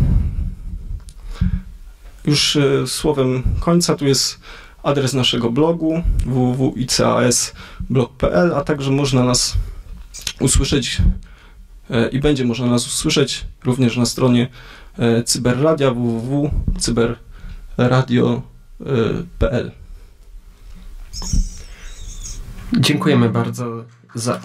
już y, słowem końca, tu jest adres naszego blogu www.icas.blog.pl, a także można nas usłyszeć e, i będzie można nas usłyszeć również na stronie e, Cyberradia www.cyberradio.pl. Dziękujemy bardzo za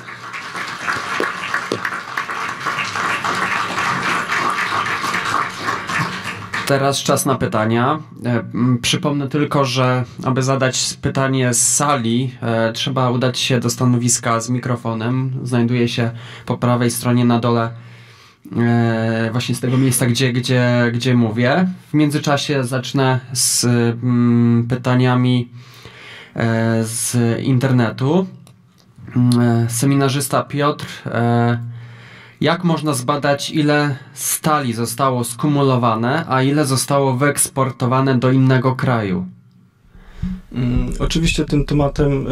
Teraz czas na pytania. E, przypomnę tylko, że aby zadać pytanie z sali, e, trzeba udać się do stanowiska z mikrofonem. Znajduje się po prawej stronie na dole e, właśnie z tego miejsca, gdzie, gdzie, gdzie mówię. W międzyczasie zacznę z pytaniami z internetu. Seminarzysta Piotr jak można zbadać, ile stali zostało skumulowane, a ile zostało wyeksportowane do innego kraju? Hmm, oczywiście tym tematem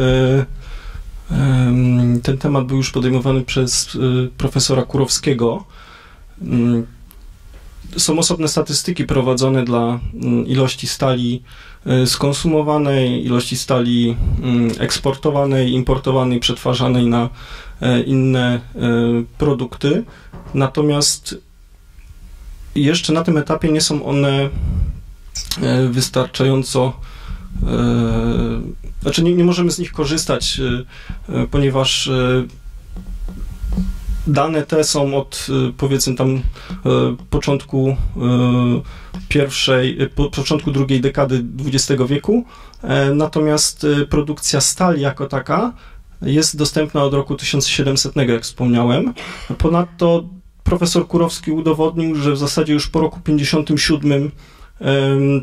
ten temat był już podejmowany przez profesora Kurowskiego. Mm, są osobne statystyki prowadzone dla mm, ilości stali skonsumowanej, ilości stali eksportowanej, importowanej, przetwarzanej na E, inne e, produkty. Natomiast jeszcze na tym etapie nie są one e, wystarczająco znaczy nie, nie możemy z nich korzystać, ponieważ dane te są od powiedzmy tam początku pierwszej, początku drugiej dekady XX wieku, natomiast produkcja stali jako taka jest dostępna od roku 1700, jak wspomniałem. Ponadto profesor Kurowski udowodnił, że w zasadzie już po roku 57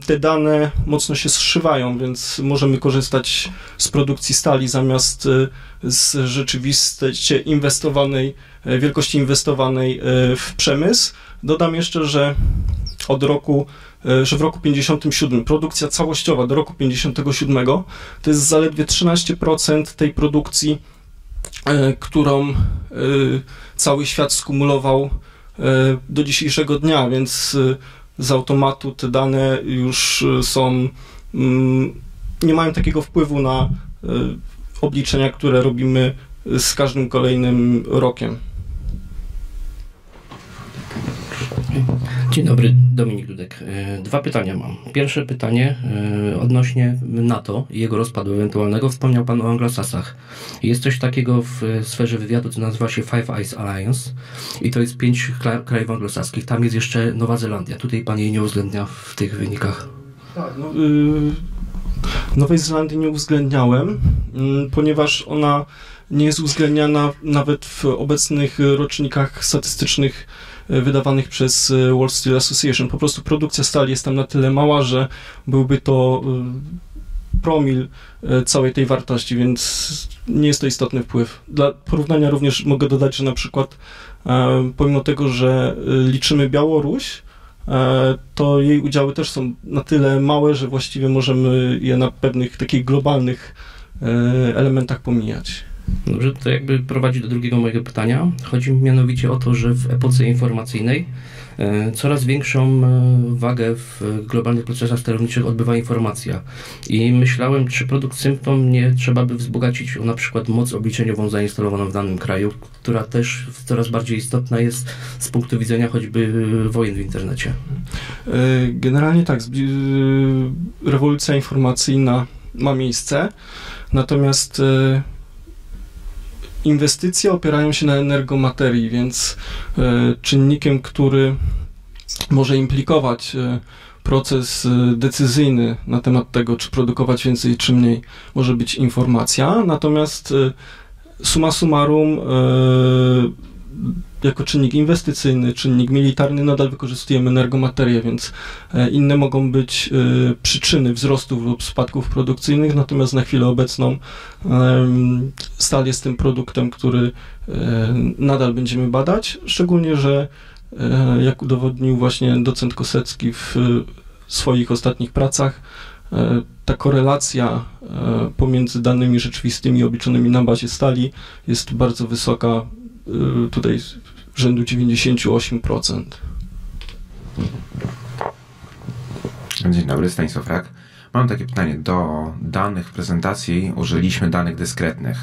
te dane mocno się zszywają, więc możemy korzystać z produkcji stali zamiast e, z rzeczywiście inwestowanej, e, wielkości inwestowanej e, w przemysł. Dodam jeszcze, że od roku że w roku 57 produkcja całościowa do roku 57 to jest zaledwie 13% tej produkcji, którą cały świat skumulował do dzisiejszego dnia, więc z automatu te dane już są, mm, nie mają takiego wpływu na obliczenia, które robimy z każdym kolejnym rokiem. Dzień dobry, Dominik Dudek. E, dwa pytania mam. Pierwsze pytanie e, odnośnie NATO i jego rozpadu ewentualnego. Wspomniał Pan o anglosasach. Jest coś takiego w sferze wywiadu, co nazywa się Five Eyes Alliance i to jest pięć krajów anglosaskich. Tam jest jeszcze Nowa Zelandia. Tutaj Pan jej nie uwzględnia w tych wynikach. Tak, no, yy, Nowej Zelandii nie uwzględniałem, yy, ponieważ ona nie jest uwzględniana nawet w obecnych rocznikach statystycznych wydawanych przez World Steel Association. Po prostu produkcja stali jest tam na tyle mała, że byłby to promil całej tej wartości, więc nie jest to istotny wpływ. Dla porównania również mogę dodać, że na przykład pomimo tego, że liczymy Białoruś, to jej udziały też są na tyle małe, że właściwie możemy je na pewnych takich globalnych elementach pomijać. Dobrze, to jakby prowadzi do drugiego mojego pytania. Chodzi mianowicie o to, że w epoce informacyjnej e, coraz większą e, wagę w globalnych procesach sterowniczych odbywa informacja. I myślałem, czy produkt Symptom nie trzeba by wzbogacić o na przykład moc obliczeniową zainstalowaną w danym kraju, która też coraz bardziej istotna jest z punktu widzenia choćby wojen w internecie. E, generalnie tak, rewolucja informacyjna ma miejsce, natomiast inwestycje opierają się na energomaterii, więc e, czynnikiem, który może implikować e, proces e, decyzyjny na temat tego, czy produkować więcej, czy mniej, może być informacja. Natomiast suma summarum jako czynnik inwestycyjny, czynnik militarny nadal wykorzystujemy energomaterię, więc e, inne mogą być e, przyczyny wzrostów lub spadków produkcyjnych, natomiast na chwilę obecną stal jest tym produktem, który e, nadal będziemy badać, szczególnie, że jak udowodnił właśnie docent Kosecki w swoich ostatnich pracach, ta korelacja pomiędzy danymi rzeczywistymi obliczonymi na bazie stali jest bardzo wysoka, tutaj rzędu 98%. Dzień dobry, Stanisław Rak. Mam takie pytanie. Do danych prezentacji użyliśmy danych dyskretnych.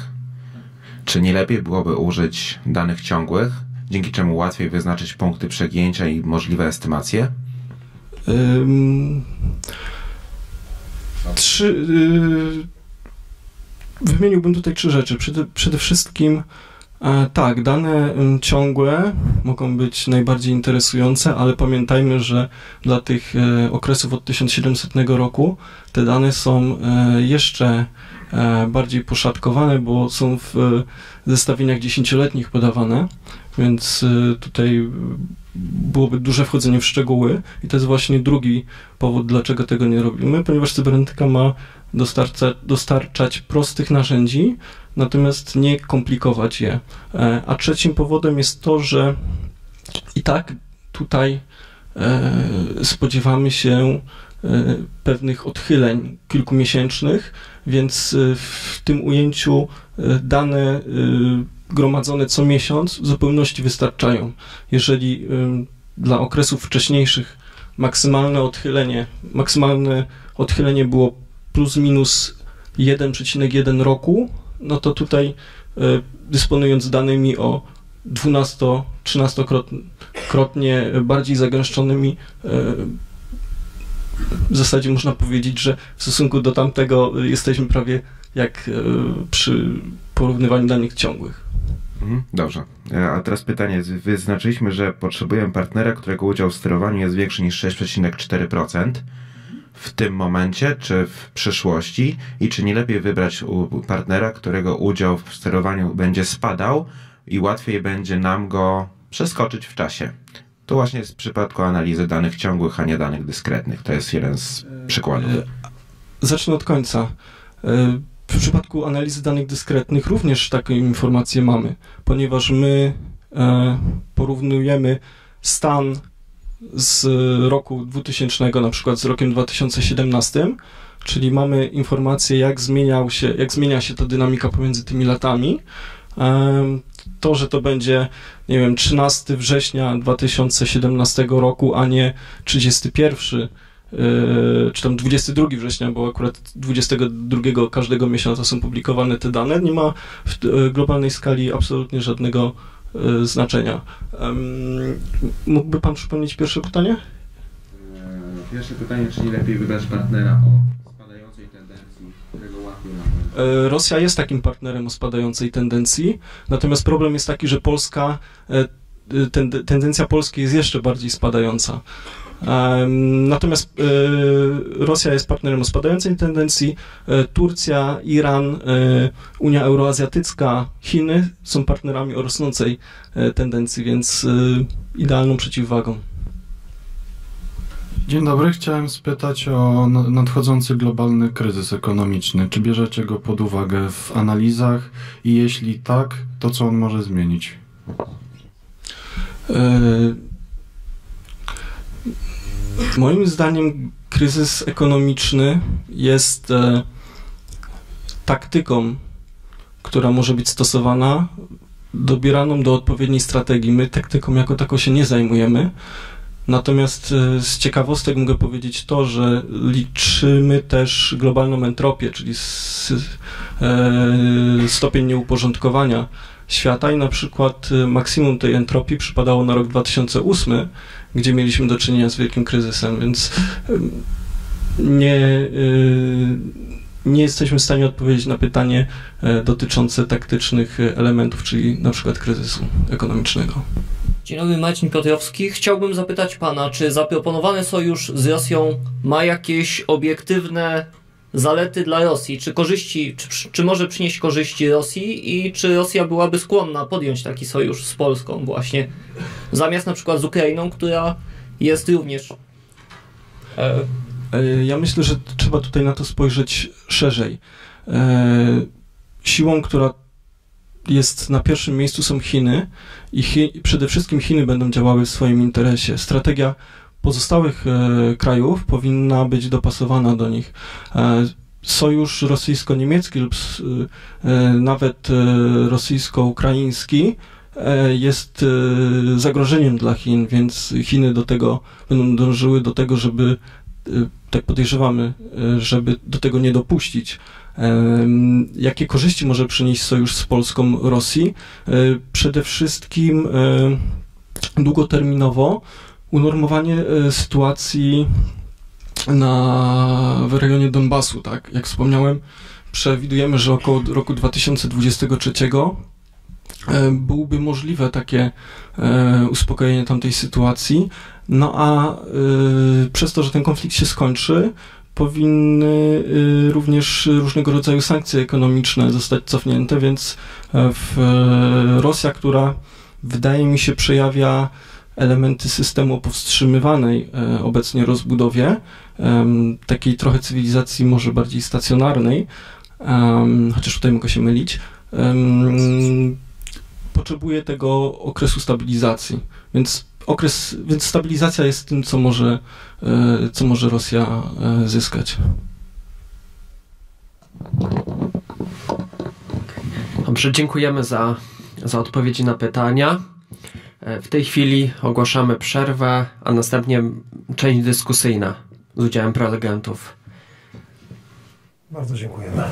Czy nie lepiej byłoby użyć danych ciągłych, dzięki czemu łatwiej wyznaczyć punkty przegięcia i możliwe estymacje? Um, trzy, yy, wymieniłbym tutaj trzy rzeczy. Przede, przede wszystkim tak, dane ciągłe mogą być najbardziej interesujące, ale pamiętajmy, że dla tych e, okresów od 1700 roku te dane są e, jeszcze bardziej poszatkowane, bo są w zestawieniach dziesięcioletnich podawane, więc tutaj byłoby duże wchodzenie w szczegóły i to jest właśnie drugi powód, dlaczego tego nie robimy, ponieważ cybernetyka ma dostarcza, dostarczać prostych narzędzi, natomiast nie komplikować je. E, a trzecim powodem jest to, że i tak tutaj e, spodziewamy się e, pewnych odchyleń kilkumiesięcznych, więc w tym ujęciu dane gromadzone co miesiąc w zupełności wystarczają. Jeżeli dla okresów wcześniejszych maksymalne odchylenie, maksymalne odchylenie było plus minus 1,1 roku, no to tutaj e, dysponując danymi o 12-13-krotnie bardziej zagęszczonymi, e, w zasadzie można powiedzieć, że w stosunku do tamtego jesteśmy prawie jak e, przy porównywaniu danych ciągłych. Mhm, dobrze. A teraz pytanie. Wyznaczyliśmy, że potrzebujemy partnera, którego udział w sterowaniu jest większy niż 6,4% w tym momencie, czy w przyszłości i czy nie lepiej wybrać partnera, którego udział w sterowaniu będzie spadał i łatwiej będzie nam go przeskoczyć w czasie. To właśnie jest w przypadku analizy danych ciągłych, a nie danych dyskretnych. To jest jeden z przykładów. E, zacznę od końca. E, w przypadku analizy danych dyskretnych również takie informacje mamy, ponieważ my e, porównujemy stan z roku 2000 na przykład z rokiem 2017, czyli mamy informację, jak, zmieniał się, jak zmienia się ta dynamika pomiędzy tymi latami. To, że to będzie, nie wiem, 13 września 2017 roku, a nie 31 e, czy tam 22 września, bo akurat 22 każdego miesiąca są publikowane te dane, nie ma w e, globalnej skali absolutnie żadnego znaczenia. Mógłby Pan przypomnieć pierwsze pytanie? E, pierwsze pytanie, czy nie lepiej wybrać partnera o spadającej tendencji, którego łatwiej e, Rosja jest takim partnerem o spadającej tendencji, natomiast problem jest taki, że Polska, e, ten, tendencja Polski jest jeszcze bardziej spadająca. Natomiast Rosja jest partnerem o spadającej tendencji, Turcja, Iran, Unia Euroazjatycka, Chiny są partnerami o rosnącej tendencji, więc idealną przeciwwagą. Dzień dobry, chciałem spytać o nadchodzący globalny kryzys ekonomiczny. Czy bierzecie go pod uwagę w analizach i jeśli tak, to co on może zmienić? E, moim zdaniem kryzys ekonomiczny jest e, taktyką, która może być stosowana, dobieraną do odpowiedniej strategii. My taktyką jako taką się nie zajmujemy. Natomiast e, z ciekawostek mogę powiedzieć to, że liczymy też globalną entropię, czyli stopień nieuporządkowania świata i na przykład y, maksimum tej entropii przypadało na rok 2008, gdzie mieliśmy do czynienia z wielkim kryzysem, więc nie, y, nie jesteśmy w stanie odpowiedzieć na pytanie e, dotyczące taktycznych elementów, czyli na przykład kryzysu ekonomicznego. Dzień dobry, Marcin Piotrowski. Chciałbym zapytać Pana, czy zaproponowany sojusz z Rosją ma jakieś obiektywne zalety dla Rosji, czy korzyści, czy, czy może przynieść korzyści Rosji i czy Rosja byłaby skłonna podjąć taki sojusz z Polską właśnie, zamiast na przykład z Ukrainą, która jest również... E... e ja myślę, że trzeba tutaj na to spojrzeć szerzej. E... Siłą, która jest na pierwszym miejscu są Chiny i Chi przede wszystkim Chiny będą działały w swoim interesie. Strategia pozostałych e, krajów powinna być dopasowana do nich. E, sojusz rosyjsko-niemiecki lub e, nawet rosyjsko-ukraiński jest zagrożeniem dla Chin, więc Chiny do tego będą dążyły do tego, żeby tak podejrzewamy, żeby do tego nie dopuścić. Jakie korzyści może przynieść sojusz z Polską Rosji? Przede wszystkim długoterminowo unormowanie e, sytuacji na, w rejonie Donbasu, tak? Jak wspomniałem, przewidujemy, że około roku 2023 e, byłoby możliwe takie e, uspokojenie tamtej sytuacji, no a przez to, że ten konflikt się skończy, powinny również różnego rodzaju sankcje ekonomiczne zostać cofnięte, więc w Rosja, która wydaje mi się przejawia elementy systemu powstrzymywanej e, obecnie rozbudowie, takiej trochę cywilizacji może bardziej stacjonarnej, chociaż tutaj mogę się mylić, potrzebuje tego okresu stabilizacji. Więc okres, więc stabilizacja jest tym, co może, e, co może Rosja e, zyskać. Dobrze, dziękujemy za, za odpowiedzi na pytania. E, w tej chwili ogłaszamy przerwę, a następnie część dyskusyjna z udziałem prelegentów. Bardzo dziękujemy.